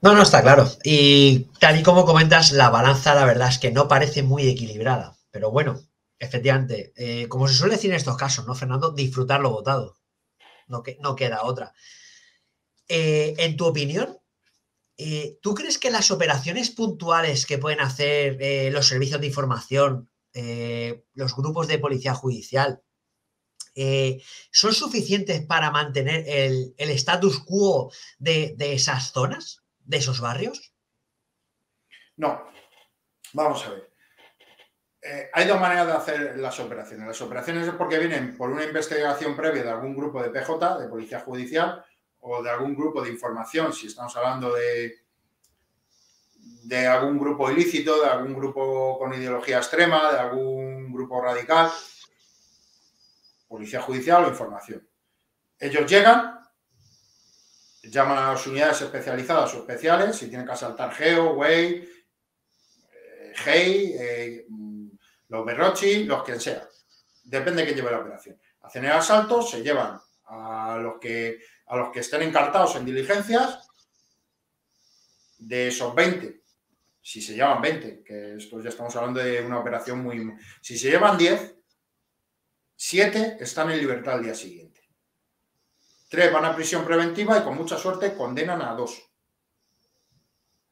No, no, está claro. Y tal y como comentas, la balanza, la verdad es que no parece muy equilibrada. Pero bueno, efectivamente, eh, como se suele decir en estos casos, ¿no, Fernando? Disfrutar lo votado. No, que, no queda otra. Eh, en tu opinión, eh, ¿tú crees que las operaciones puntuales que pueden hacer los servicios de información, los grupos de policía judicial, son suficientes para mantener el, status quo de esas zonas? de esos barrios? No. Vamos a ver. Eh, hay dos maneras de hacer las operaciones. Las operaciones es porque vienen por una investigación previa de algún grupo de PJ, de Policía Judicial, o de algún grupo de información, si estamos hablando de, de algún grupo ilícito, de algún grupo con ideología extrema, de algún grupo radical, Policía Judicial o información. Ellos llegan, llaman a las unidades especializadas o especiales, si tienen que asaltar Geo, Way, eh, Hey, eh, los Berrochi, los quien sea. Depende de quién lleve la operación. Hacen el asalto, se llevan a los que, a los que estén encartados en diligencias. De esos 20, si se llevan 20, que esto ya estamos hablando de una operación muy... Si se llevan 10, 7 están en libertad al día siguiente. Tres van a prisión preventiva y con mucha suerte condenan a dos.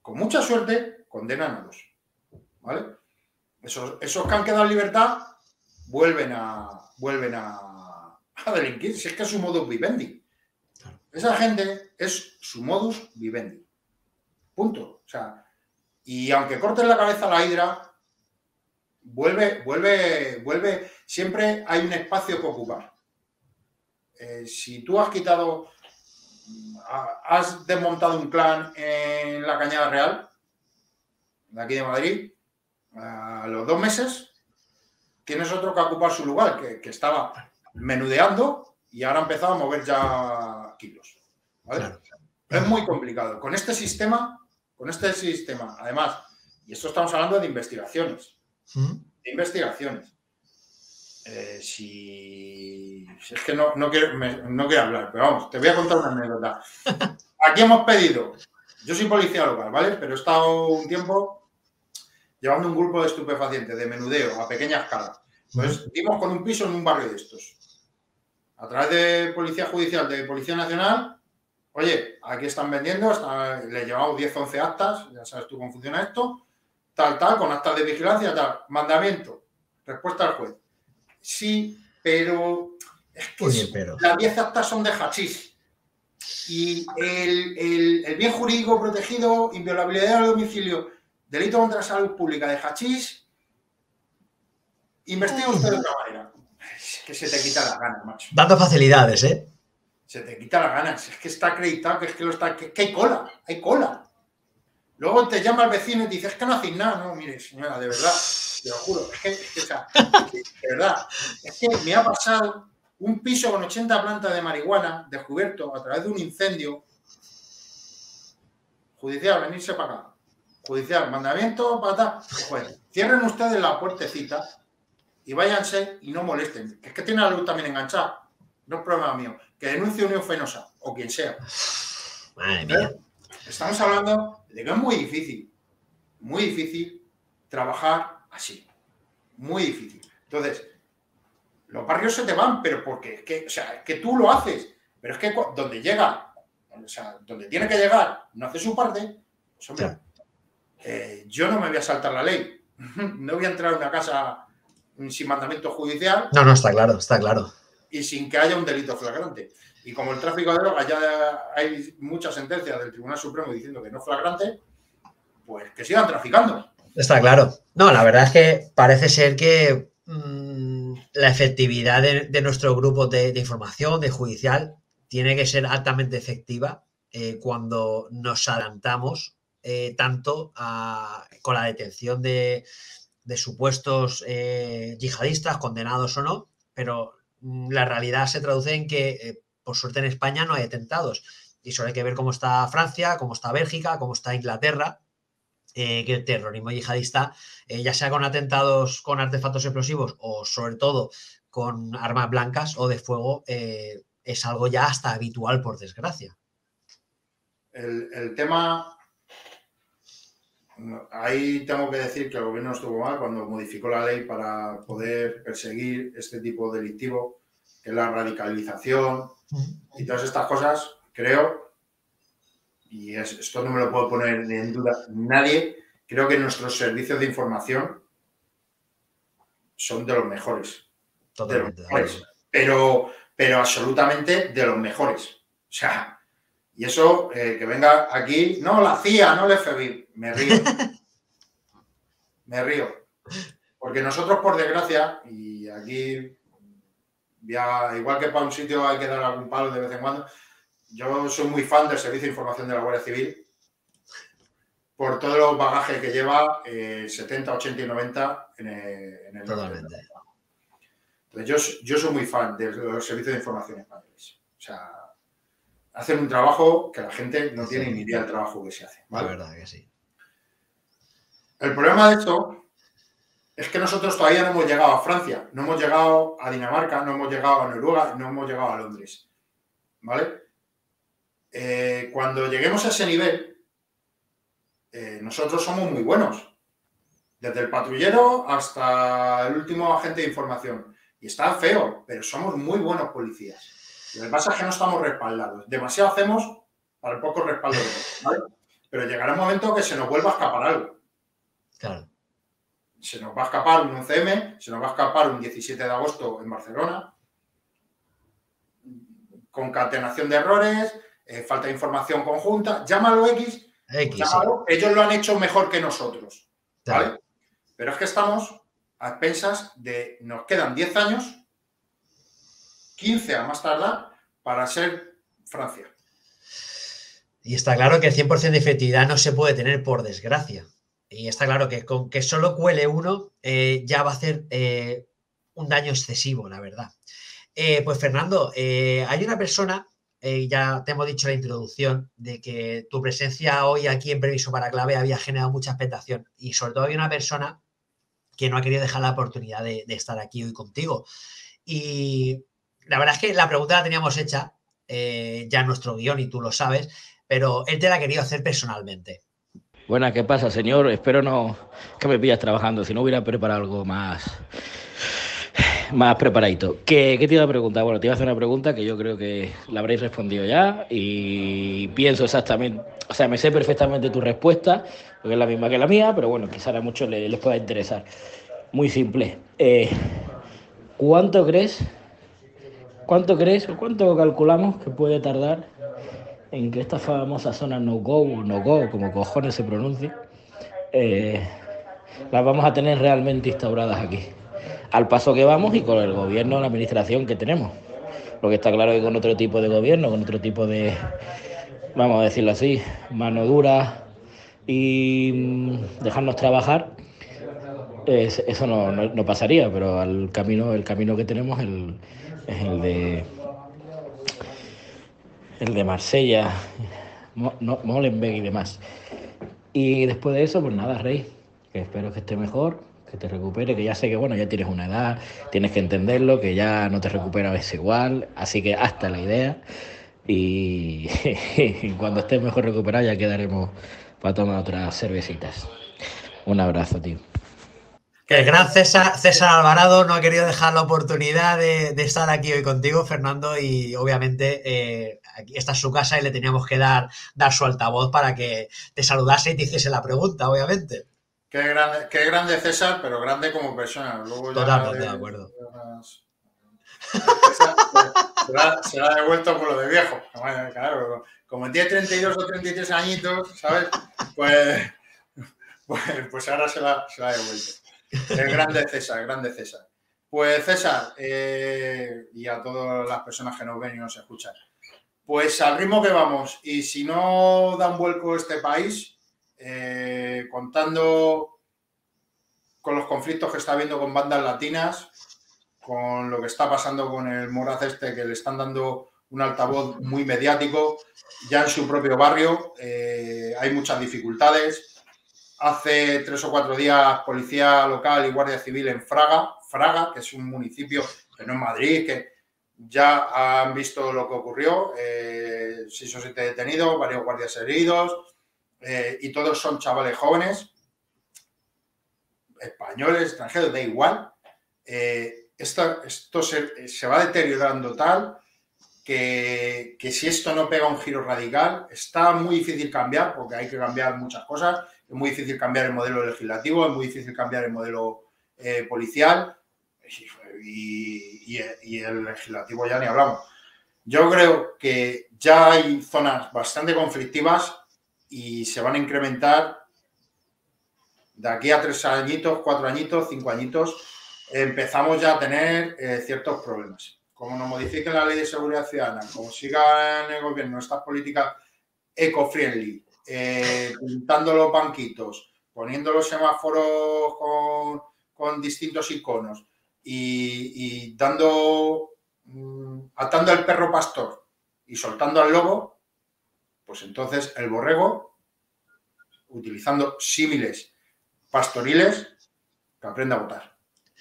Con mucha suerte condenan a dos. ¿Vale? Esos, esos que han quedado en libertad vuelven a, vuelven a, delinquir. Si es que es su modus vivendi. Esa gente es su modus vivendi. Punto. O sea, y aunque corten la cabeza a la hidra, vuelve, vuelve, vuelve. Siempre hay un espacio que ocupar. Eh, si tú has quitado, has desmontado un clan en la Cañada Real, de aquí de Madrid, a los dos meses, tienes otro que ocupar su lugar, que, estaba menudeando y ahora ha empezado a mover ya kilos. Es muy complicado. Con este sistema, con este sistema, además, y esto estamos hablando de investigaciones, de investigaciones. Eh, si, es que no, quiero, no quiero hablar, pero vamos, te voy a contar una anécdota. Aquí hemos pedido, yo soy policía local, ¿vale? Pero he estado un tiempo llevando un grupo de estupefacientes, de menudeo, a pequeña escala. Entonces, dimos con un piso en un barrio de estos. A través de Policía Judicial, de Policía Nacional, oye, aquí están vendiendo, le llevamos 10, 11 actas, ya sabes tú cómo funciona esto, tal, tal, con actas de vigilancia, tal, mandamiento, respuesta al juez sí, pero es que las 10 actas son de hachís. Y el, bien jurídico protegido, inviolabilidad del domicilio, delito contra la salud pública de hachís, investiga usted de otra manera. Es que se te quita las ganas, macho. Dando facilidades, ¿eh? Se te quita las ganas. Es que está acreditado que es que lo está. que hay cola, hay cola. Luego te llama el vecino y te dice, es que no hacéis nada. No, mire, señora, de verdad te lo juro. Es que, de verdad, es que me ha pasado un piso con 80 plantas de marihuana descubierto a través de un incendio. Judicial, venirse para acá. Judicial, mandamiento para Pues, cierren ustedes la puertecita y váyanse y no molesten. Que es que tiene la luz también enganchada. No es problema mío. Que denuncie Unión Fenosa o quien sea. Madre mía. Estamos hablando de que es muy difícil, muy difícil trabajar así. Muy difícil. Entonces, los barrios se te van, pero porque es que, o sea, que tú lo haces, pero es que donde llega, o sea, donde tiene que llegar, no hace su parte, pues hombre, eh, yo no me voy a saltar la ley. no voy a entrar a una casa sin mandamiento judicial. No, no, está claro, está claro. Y sin que haya un delito flagrante. Y como el tráfico de drogas ya hay muchas sentencias del Tribunal Supremo diciendo que no es flagrante, pues que sigan traficando. Está claro. No, la verdad es que parece ser que mm, la efectividad de, nuestro grupo de, información, de judicial, tiene que ser altamente efectiva eh, cuando nos adelantamos eh, tanto con la detención de, supuestos eh, yihadistas, condenados o no, pero mm, la realidad se traduce en que, por suerte en España, no hay atentados. y solo hay que ver cómo está Francia, cómo está Bélgica, cómo está Inglaterra, eh, que el terrorismo yihadista, eh, ya sea con atentados con artefactos explosivos o sobre todo con armas blancas o de fuego, eh, es algo ya hasta habitual, por desgracia. El, tema, ahí tengo que decir que el gobierno estuvo mal cuando modificó la ley para poder perseguir este tipo delictivo, que es la radicalización y todas estas cosas, creo, y esto no me lo puedo poner en duda nadie, creo que nuestros servicios de información son de los mejores. Totalmente. Pero, pero absolutamente de los mejores. O sea, y eso, eh, que venga aquí, no, la CIA, no el FBI, me río. me río. Porque nosotros, por desgracia, y aquí, igual que para un sitio hay que dar algún palo de vez en cuando, yo soy muy fan del Servicio de Información de la Guardia Civil por todo los bagaje que lleva 70, eh, 80 y 90 en el, Totalmente. Entonces, yo, soy muy fan de los servicios de información españoles. O sea, hacen un trabajo que la gente no tiene ni idea del trabajo que se hace. La verdad que sí. El problema de esto es que nosotros todavía no hemos llegado a Francia, no hemos llegado a Dinamarca, no hemos llegado a Noruega, no hemos llegado a Londres. ¿Vale? Eh, cuando lleguemos a ese nivel, eh, nosotros somos muy buenos. Desde el patrullero hasta el último agente de información. Y está feo, pero somos muy buenos policías. Lo que pasa es que no estamos respaldados. Demasiado hacemos para el poco respaldo. Pero llegará un momento que se nos vuelva a escapar algo. Claro. Se nos va a escapar un 11M, se nos va a escapar un 17 de agosto en Barcelona. Concatenación de errores, eh, falta de información conjunta, llámalo X, ellos lo han hecho mejor que nosotros. ¿vale? Pero es que estamos a expensas de, nos quedan 10 años, 15 a más tardar, para ser Francia. Y está claro que el 100% de efectividad no se puede tener por desgracia. Y está claro que con que solo cuele uno eh, ya va a hacer eh, un daño excesivo, la verdad. pues Fernando, hay una persona eh, ya te hemos dicho en la introducción de que tu presencia hoy aquí en Previso para Clave había generado mucha expectación y sobre todo había una persona que no ha querido dejar la oportunidad de, estar aquí hoy contigo. Y la verdad es que la pregunta la teníamos hecha eh, ya en nuestro guion y tú lo sabes, pero él te la ha querido hacer personalmente. Buena, ¿qué pasa, señor? Espero no que me pillas trabajando, si no hubiera preparado algo más más preparadito. ¿Qué, te iba a preguntar? Bueno, te iba a hacer una pregunta que yo creo que la habréis respondido ya y pienso exactamente, o sea, me sé perfectamente tu respuesta, porque es la misma que la mía, pero bueno, quizás a muchos les, pueda interesar. Muy simple. Eh, ¿Cuánto crees, cuánto crees o cuánto calculamos que puede tardar en que esta famosa zona no-go no-go, como cojones se pronuncie, eh, las vamos a tener realmente instauradas aquí? al paso que vamos y con el gobierno, la administración que tenemos. Porque está claro que con otro tipo de gobierno, con otro tipo de, vamos a decirlo así, mano dura y mm, dejarnos trabajar, eso no, pasaría, pero al camino, el camino que tenemos es el de el de Marsella, Molenbeek y demás. Y después de eso, pues nada, Rey, que espero que esté mejor, que te recupere, que ya sé que bueno, ya tienes una edad, tienes que entenderlo, que ya no te recupera a veces igual, así que hasta la idea y, cuando estés mejor recuperado ya quedaremos para tomar otras cervecitas. Un abrazo, tío. Que el gran César, César Alvarado no ha querido dejar la oportunidad de, estar aquí hoy contigo, Fernando, y obviamente eh, aquí está su casa y le teníamos que dar, dar su altavoz para que te saludase y te hiciese la pregunta, obviamente. Qué grande, qué grande César, pero grande como persona. Luego Totalmente de, acuerdo. Se ha devuelto por lo de viejo. Claro, como tiene 32 o 33 añitos, ¿sabes? Pues, pues, pues ahora se la, se la, ha devuelto. Es grande César, grande César. Pues César, eh, y a todas las personas que nos ven y nos escuchan, pues al ritmo que vamos, y si no da un vuelco este país, eh, contando con los conflictos que está habiendo con bandas latinas, con lo que está pasando con el Moraz este, que le están dando un altavoz muy mediático, ya en su propio barrio eh, hay muchas dificultades. Hace tres o cuatro días policía local y guardia civil en Fraga, Fraga, que es un municipio que no es Madrid, que ya han visto lo que ocurrió, eh, seis o siete detenidos, varios guardias heridos, eh, y todos son chavales jóvenes, españoles, extranjeros, da igual. Eh, esto, se, va deteriorando tal que, que, si esto no pega un giro radical, está muy difícil cambiar, porque hay que cambiar muchas cosas, es muy difícil cambiar el modelo legislativo, es muy difícil cambiar el modelo policial, y, el legislativo ya ni hablamos. Yo creo que ya hay zonas bastante conflictivas y se van a incrementar de aquí a tres añitos, cuatro añitos, cinco añitos, empezamos ya a tener eh, ciertos problemas. Como nos modifiquen la ley de seguridad ciudadana, como sigan el gobierno estas políticas eco-friendly, eh, pintando los banquitos, poniendo los semáforos con, distintos iconos, y, dando, mm, atando al perro pastor y soltando al lobo, pues entonces el borrego, utilizando símiles pastoriles, que aprenda a votar.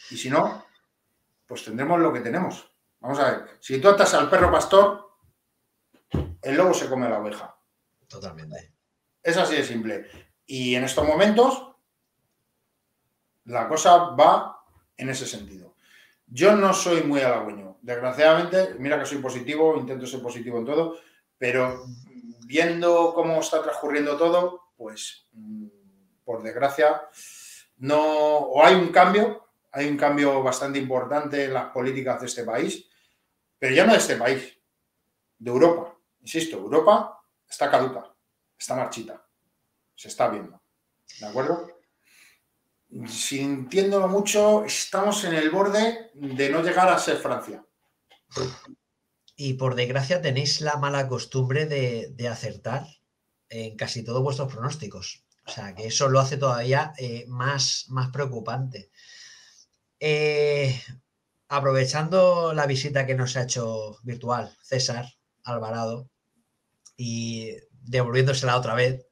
Y si no, pues tendremos lo que tenemos. Vamos a ver, si tú atas al perro pastor, el lobo se come la oveja. Totalmente. Es así de simple. Y en estos momentos, la cosa va en ese sentido. Yo no soy muy halagüeño. Desgraciadamente, mira que soy positivo, intento ser positivo en todo, pero viendo cómo está transcurriendo todo, pues mm, por desgracia, no. O hay un cambio, hay un cambio bastante importante en las políticas de este país, pero ya no de este país, de Europa. Insisto, Europa está caduca, está marchita, se está viendo. ¿De acuerdo? sintiéndolo mucho, estamos en el borde de no llegar a ser Francia. Y por desgracia tenéis la mala costumbre de, acertar en casi todos vuestros pronósticos. O sea, que eso lo hace todavía eh, más, más preocupante. Eh, aprovechando la visita que nos ha hecho virtual César Alvarado y devolviéndosela otra vez,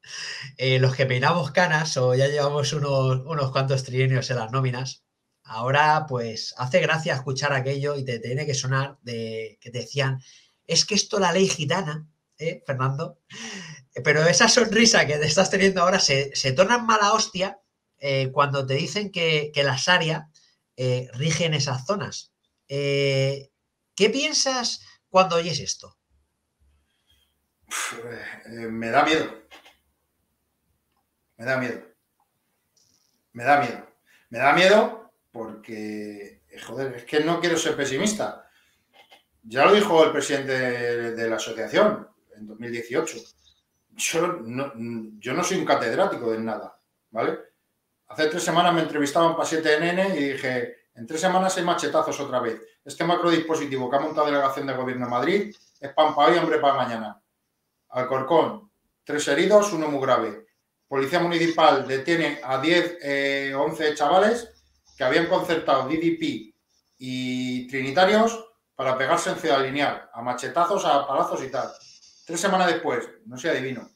eh, los que peinamos canas o ya llevamos unos, unos cuantos trienios en las nóminas, ahora pues hace gracia escuchar aquello y te tiene que sonar de que te decían, es que esto la ley gitana, ¿eh, Fernando? Pero esa sonrisa que te estás teniendo ahora se, se torna en mala hostia eh, cuando te dicen que, que las eh, rigen esas zonas. ¿Qué piensas cuando oyes esto? Eh, me da miedo. Me da miedo. Me da miedo. Me da miedo porque, eh, joder, es que no quiero ser pesimista. Ya lo dijo el presidente de la asociación en 2018. Yo no, yo no soy un catedrático de nada, ¿vale? Hace tres semanas me entrevistaban para 7NN y dije, en tres semanas hay machetazos otra vez. Este macro dispositivo que ha montado Delegación de Gobierno de Madrid es pan para hoy, hambre para mañana. Alcorcón, tres heridos, uno muy grave. Policía Municipal detiene a 10 o 11 chavales que habían concertado DDP y trinitarios para pegarse en Ciudad Lineal, a machetazos, a palazos y tal. Tres semanas después, no se adivino.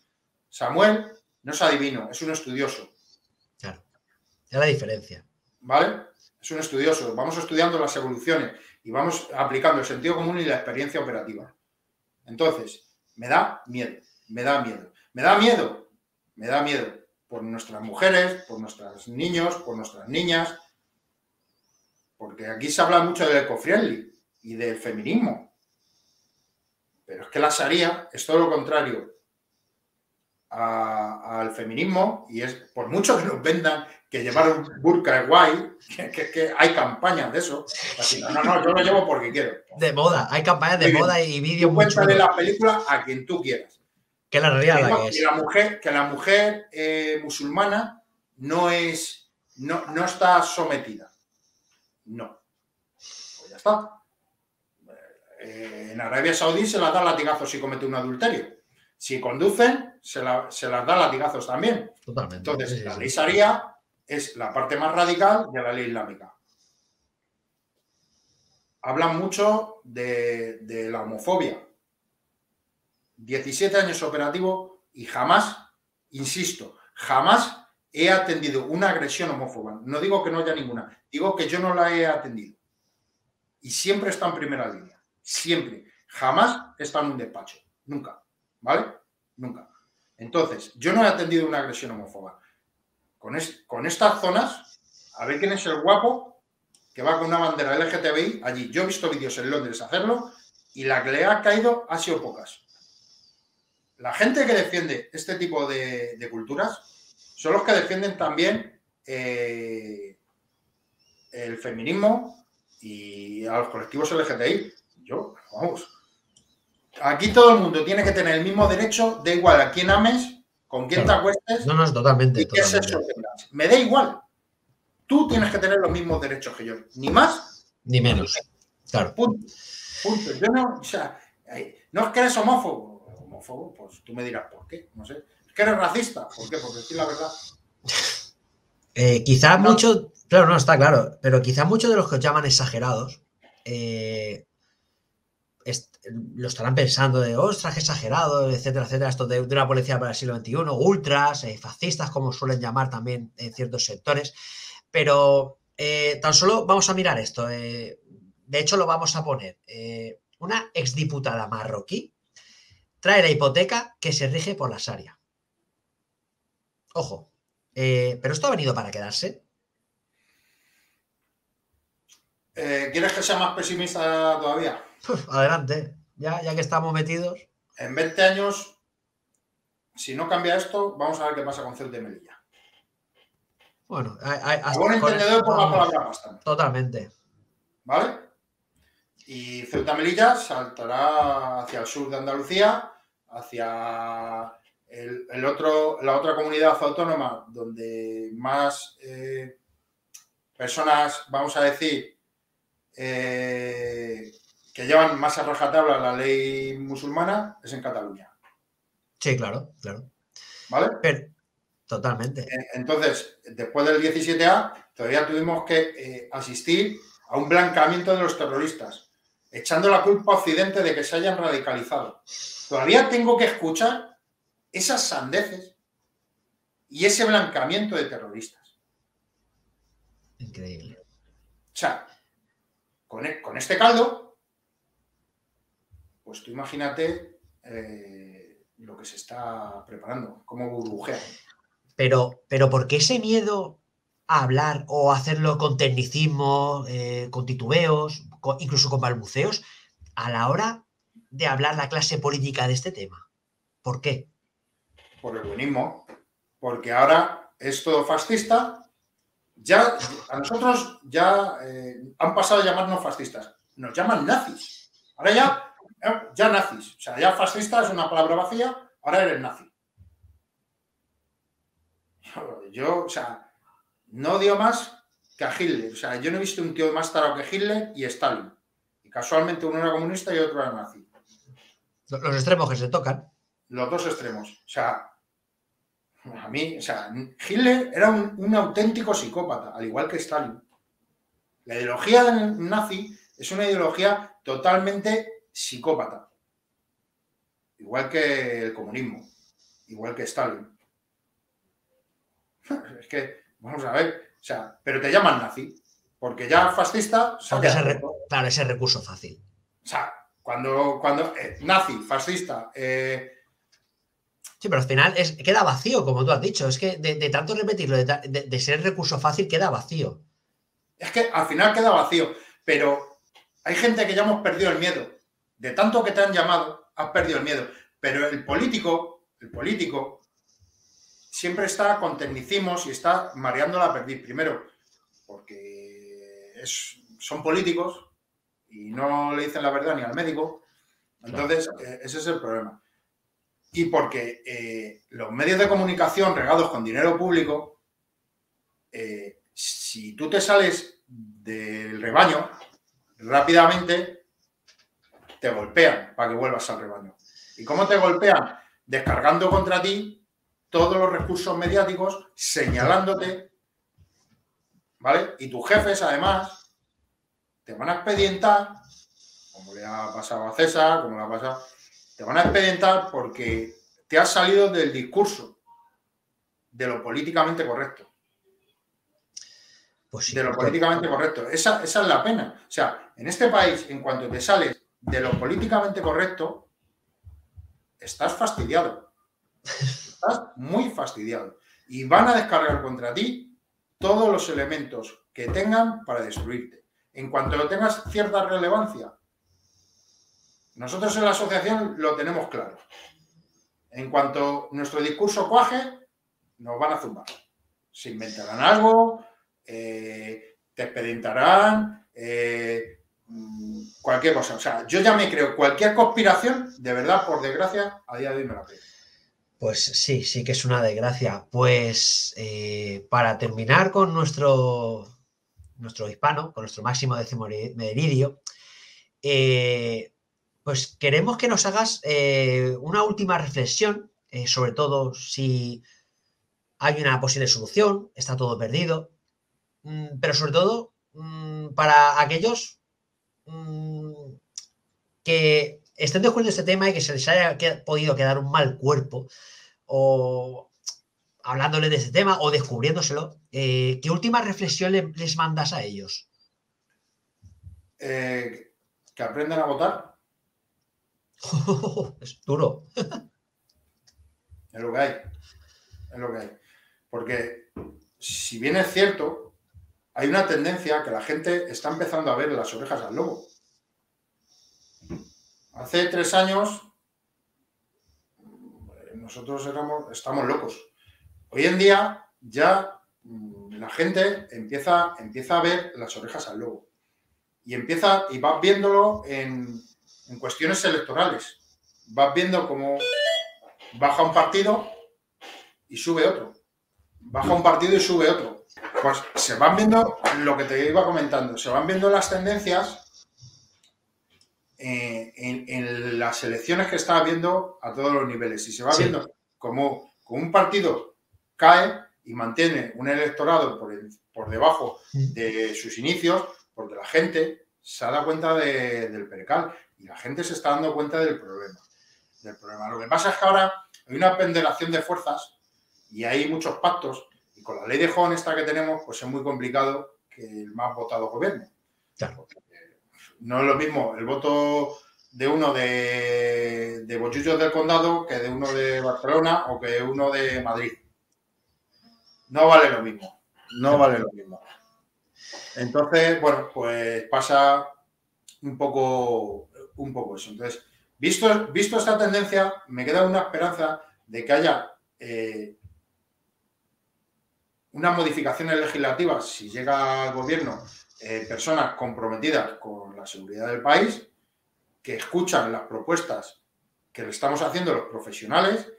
Samuel no es adivino, es un estudioso. Claro, es la diferencia. ¿Vale? Es un estudioso. Vamos estudiando las evoluciones y vamos aplicando el sentido común y la experiencia operativa. Entonces, me da miedo, me da miedo. Me da miedo, me da miedo por nuestras mujeres, por nuestros niños, por nuestras niñas. Porque aquí se habla mucho del ecofriendly y del feminismo. Pero es que la Sharia es todo lo contrario al feminismo y es por mucho que nos vendan que llevar un burka es guay, que, hay campañas de eso. no, no, no, yo lo llevo porque quiero. De moda, hay campañas de moda y vídeos muy de la película a quien tú quieras. Que la realidad que, es. la mujer, que la mujer eh, musulmana no es, no, no está sometida. No. Pues ya está. Eh, en Arabia Saudí se las da latigazos si comete un adulterio. Si conducen, se, las da latigazos también. Totalmente. Entonces, la ley Sharia es la parte más radical de la ley islámica. Hablan mucho de, la homofobia. 17 años operativo y jamás, insisto, jamás he atendido una agresión homófoba. No digo que no haya ninguna, digo que yo no la he atendido. Y siempre está en primera línea, siempre. Jamás está en un despacho, nunca, ¿vale? Nunca. Entonces, yo no he atendido una agresión homófoba. Con, estas zonas, a ver quién es el guapo que va con una bandera LGTBI allí. Yo he visto vídeos en Londres hacerlo y la que le ha caído ha sido pocas. La gente que defiende este tipo de, culturas son los que defienden también eh, el feminismo y a los colectivos LGTBI. Yo, vamos, Aquí todo el mundo tiene que tener el mismo derecho, da igual a quién ames, con quién te acuestes. No, no, es totalmente. Y qué sexo tengas. Me da igual. Tú tienes que tener los mismos derechos que yo. Ni más. Ni menos. Claro. Punto. Punto. Yo no, o sea, no es que eres homófobo. Homófobo, pues tú me dirás por qué. No sé. Es que eres racista. ¿Por qué? Porque decir la verdad. Eh, quizás mucho, claro, no, está claro, pero quizás muchos de los que os llaman exagerados eh, lo estarán pensando de, ostras, qué exagerado, etcétera, etcétera, esto de, una policía para el siglo XXI, ultras, eh, fascistas, como suelen llamar también en ciertos sectores. Pero eh, tan solo vamos a mirar esto. Eh, de hecho, lo vamos a poner. una exdiputada marroquí trae la hipoteca que se rige por la Sharia. Ojo, pero esto ha venido para quedarse. ¿Quieres que sea más pesimista todavía? Adelante, ya, ya que estamos metidos. En 20 años, si no cambia esto, vamos a ver qué pasa con Ceuta y Melilla. Bueno, hay, buen entendedor por la palabra bastante. Totalmente. ¿Vale? Y Ceuta Melilla saltará hacia el sur de Andalucía, hacia el, otro, la otra comunidad autónoma donde más eh, personas, vamos a decir, eh, que llevan más a rajatabla la ley musulmana es en Cataluña. Sí, claro, claro. ¿Vale? Pero, totalmente. Entonces, después del 17A, todavía tuvimos que eh, asistir a un blancamiento de los terroristas, echando la culpa a Occidente de que se hayan radicalizado. Todavía tengo que escuchar esas sandeces y ese blancamiento de terroristas. Increíble. O sea, con, e, con este caldo pues tú imagínate eh, lo que se está preparando, cómo burbujea. Pero, pero ¿por qué ese miedo a hablar o hacerlo con tecnicismo, eh, con titubeos, incluso con balbuceos, a la hora de hablar la clase política de este tema? ¿Por qué? Por el buenismo, porque ahora es todo fascista. Ya a nosotros ya eh, han pasado a llamarnos fascistas, nos llaman nazis. Ahora ya ya nazis. O sea, ya fascista es una palabra vacía, ahora eres nazi. Yo, o sea, no odio más que a Hitler. O sea, yo no he visto un tío más tarado que Hitler y Stalin. Y casualmente uno era comunista y otro era nazi. Los extremos que se tocan. Los dos extremos. O sea, a mí, o sea, Hitler era un, un auténtico psicópata, al igual que Stalin. La ideología del nazi es una ideología totalmente psicópata. Igual que el comunismo, igual que Stalin. Es que, vamos a ver, o sea, pero te llaman nazi, porque ya fascista... claro, ese recurso fácil. O sea, cuando, cuando eh, nazi, fascista... Eh, sí, pero al final es, queda vacío, como tú has dicho. Es que de, tanto repetirlo, de, de, ser recurso fácil, queda vacío. Es que al final queda vacío, pero hay gente que ya hemos perdido el miedo de tanto que te han llamado, has perdido el miedo. Pero el político, el político, siempre está con tecnicismos y está mareando la perdiz. Primero, porque son políticos y no le dicen la verdad ni al médico. Entonces, eh, ese es el problema. Y porque eh, los medios de comunicación regados con dinero público, eh, si tú te sales del rebaño, rápidamente te golpean para que vuelvas al rebaño. ¿Y cómo te golpean? Descargando contra ti todos los recursos mediáticos, señalándote, ¿vale? Y tus jefes, además, te van a expedientar, como le ha pasado a César, como le ha pasado, Te van a expedientar porque te has salido del discurso de lo políticamente correcto. Pues sí, de lo políticamente correcto. Esa, esa es la pena. O sea, en este país, en cuanto te sales de lo políticamente correcto, estás fastidiado. Estás muy fastidiado. Y van a descargar contra ti todos los elementos que tengan para destruirte. En cuanto tengas cierta relevancia, nosotros en la asociación lo tenemos claro. En cuanto nuestro discurso cuaje, nos van a zumbar. Se inventarán algo, eh, te expedientarán, eh, cualquier cosa. O sea, yo ya me creo cualquier conspiración, de verdad, por desgracia, a día de hoy me la creo. Pues sí, sí que es una desgracia. Pues eh, para terminar con nuestro, nuestro hispano, con nuestro máximo décimo meridio, eh, pues queremos que nos hagas eh, una última reflexión, eh, sobre todo si hay una posible solución, está todo perdido, mm, pero sobre todo mm, para aquellos mm, que estén descubriendo este tema y que se les haya podido quedar un mal cuerpo o hablándole de este tema o descubriéndoselo, eh, ¿qué última reflexión le- les mandas a ellos? Eh, que aprendan a votar, es duro. es lo que hay. Es lo que hay. Porque si bien es cierto, hay una tendencia que la gente está empezando a ver las orejas al lobo. Hace tres años eh, nosotros éramos, estamos locos. Hoy en día ya mm, la gente empieza, empieza a ver las orejas al lobo. Y empieza, y vas viéndolo en, en cuestiones electorales. Vas viendo cómo baja un partido y sube otro. Baja un partido y sube otro. Pues se van viendo lo que te iba comentando, se van viendo las tendencias eh, en, en las elecciones que está habiendo a todos los niveles. Y se va Sí. viendo como, como un partido cae y mantiene un electorado por, el- por debajo de sus inicios, porque la gente se ha dado cuenta de- del percal y la gente se está dando cuenta del problema, del problema. Lo que pasa es que ahora hay una pendelación de fuerzas y hay muchos pactos y con la ley de Joven esta que tenemos, pues es muy complicado que el más votado gobierne. Claro. No es lo mismo el voto de uno de, de Bochullos del Condado que de uno de Barcelona o que uno de Madrid. No vale lo mismo. No vale lo mismo. Entonces, bueno, pues pasa un poco, un poco eso. Entonces, visto, visto esta tendencia, me queda una esperanza de que haya eh, unas modificaciones legislativas, si llega al gobierno, eh, personas comprometidas con la seguridad del país, que escuchan las propuestas que le estamos haciendo los profesionales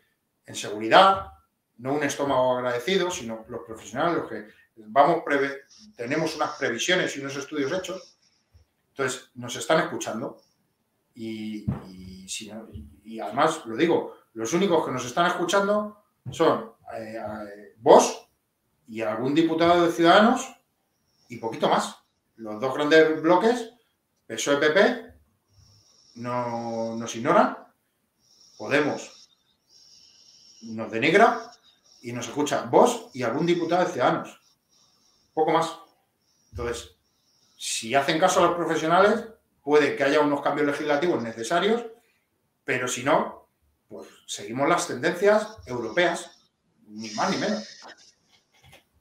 en seguridad, no un estómago agradecido, sino los profesionales, los que vamos tenemos unas previsiones y unos estudios hechos, entonces nos están escuchando y, si no- y- y además, lo digo, los únicos que nos están escuchando son eh, eh, vos y algún diputado de Ciudadanos y poquito más. Los dos grandes bloques, PSOE-PP, no, nos ignoran, Podemos nos denigra y nos escucha vos y algún diputado de Ciudadanos. Poco más. Entonces, si hacen caso a los profesionales, puede que haya unos cambios legislativos necesarios, pero si no, pues seguimos las tendencias europeas, ni más ni menos.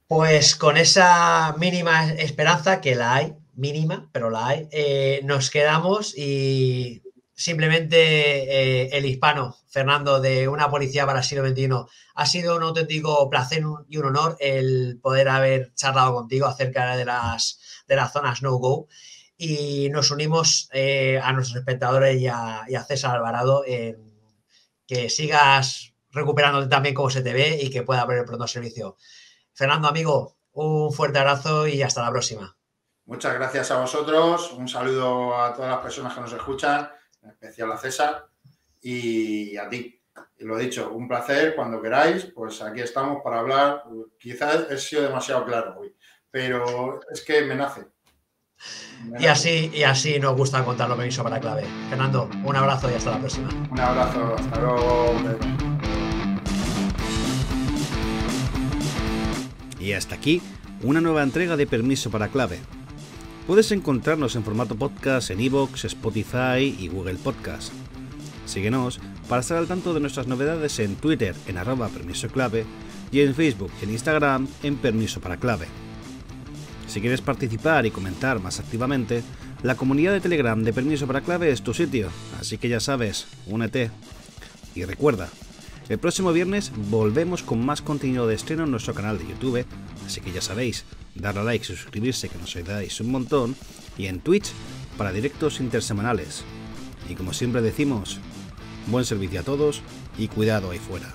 Pues con esa mínima esperanza, que la hay, mínima, pero la hay, eh, nos quedamos y simplemente eh, el hispano, Fernando, de una policía para el siglo XXI, ha sido un auténtico placer y un honor el poder haber charlado contigo acerca de las, de las zonas no-go y nos unimos eh, a nuestros espectadores y a, César Alvarado que sigas recuperándote también como se te ve y que pueda haber pronto servicio. Fernando, amigo, un fuerte abrazo y hasta la próxima. Muchas gracias a vosotros, un saludo a todas las personas que nos escuchan, en especial a César y a ti. Y lo dicho, un placer, cuando queráis, pues aquí estamos para hablar. Quizás he sido demasiado claro hoy, pero es que me nace. y así, y así nos gusta contar lo permiso para clave. Fernando, un abrazo y hasta la próxima. Un abrazo, hasta luego. Y hasta aquí una nueva entrega de Permiso para Clave. Puedes encontrarnos en formato podcast en iVoox, Spotify y Google Podcast. Síguenos para estar al tanto de nuestras novedades en Twitter en arroba permiso clave y en Facebook y en Instagram en permiso para clave. Si quieres participar y comentar más activamente, la comunidad de Telegram de Permiso para Clave es tu sitio, así que ya sabes, únete. Y recuerda, el próximo viernes volvemos con más contenido de estreno en nuestro canal de YouTube, así que ya sabéis, darle a like y suscribirse que nos ayudáis un montón, y en Twitch para directos intersemanales. Y como siempre decimos, buen servicio a todos y cuidado ahí fuera.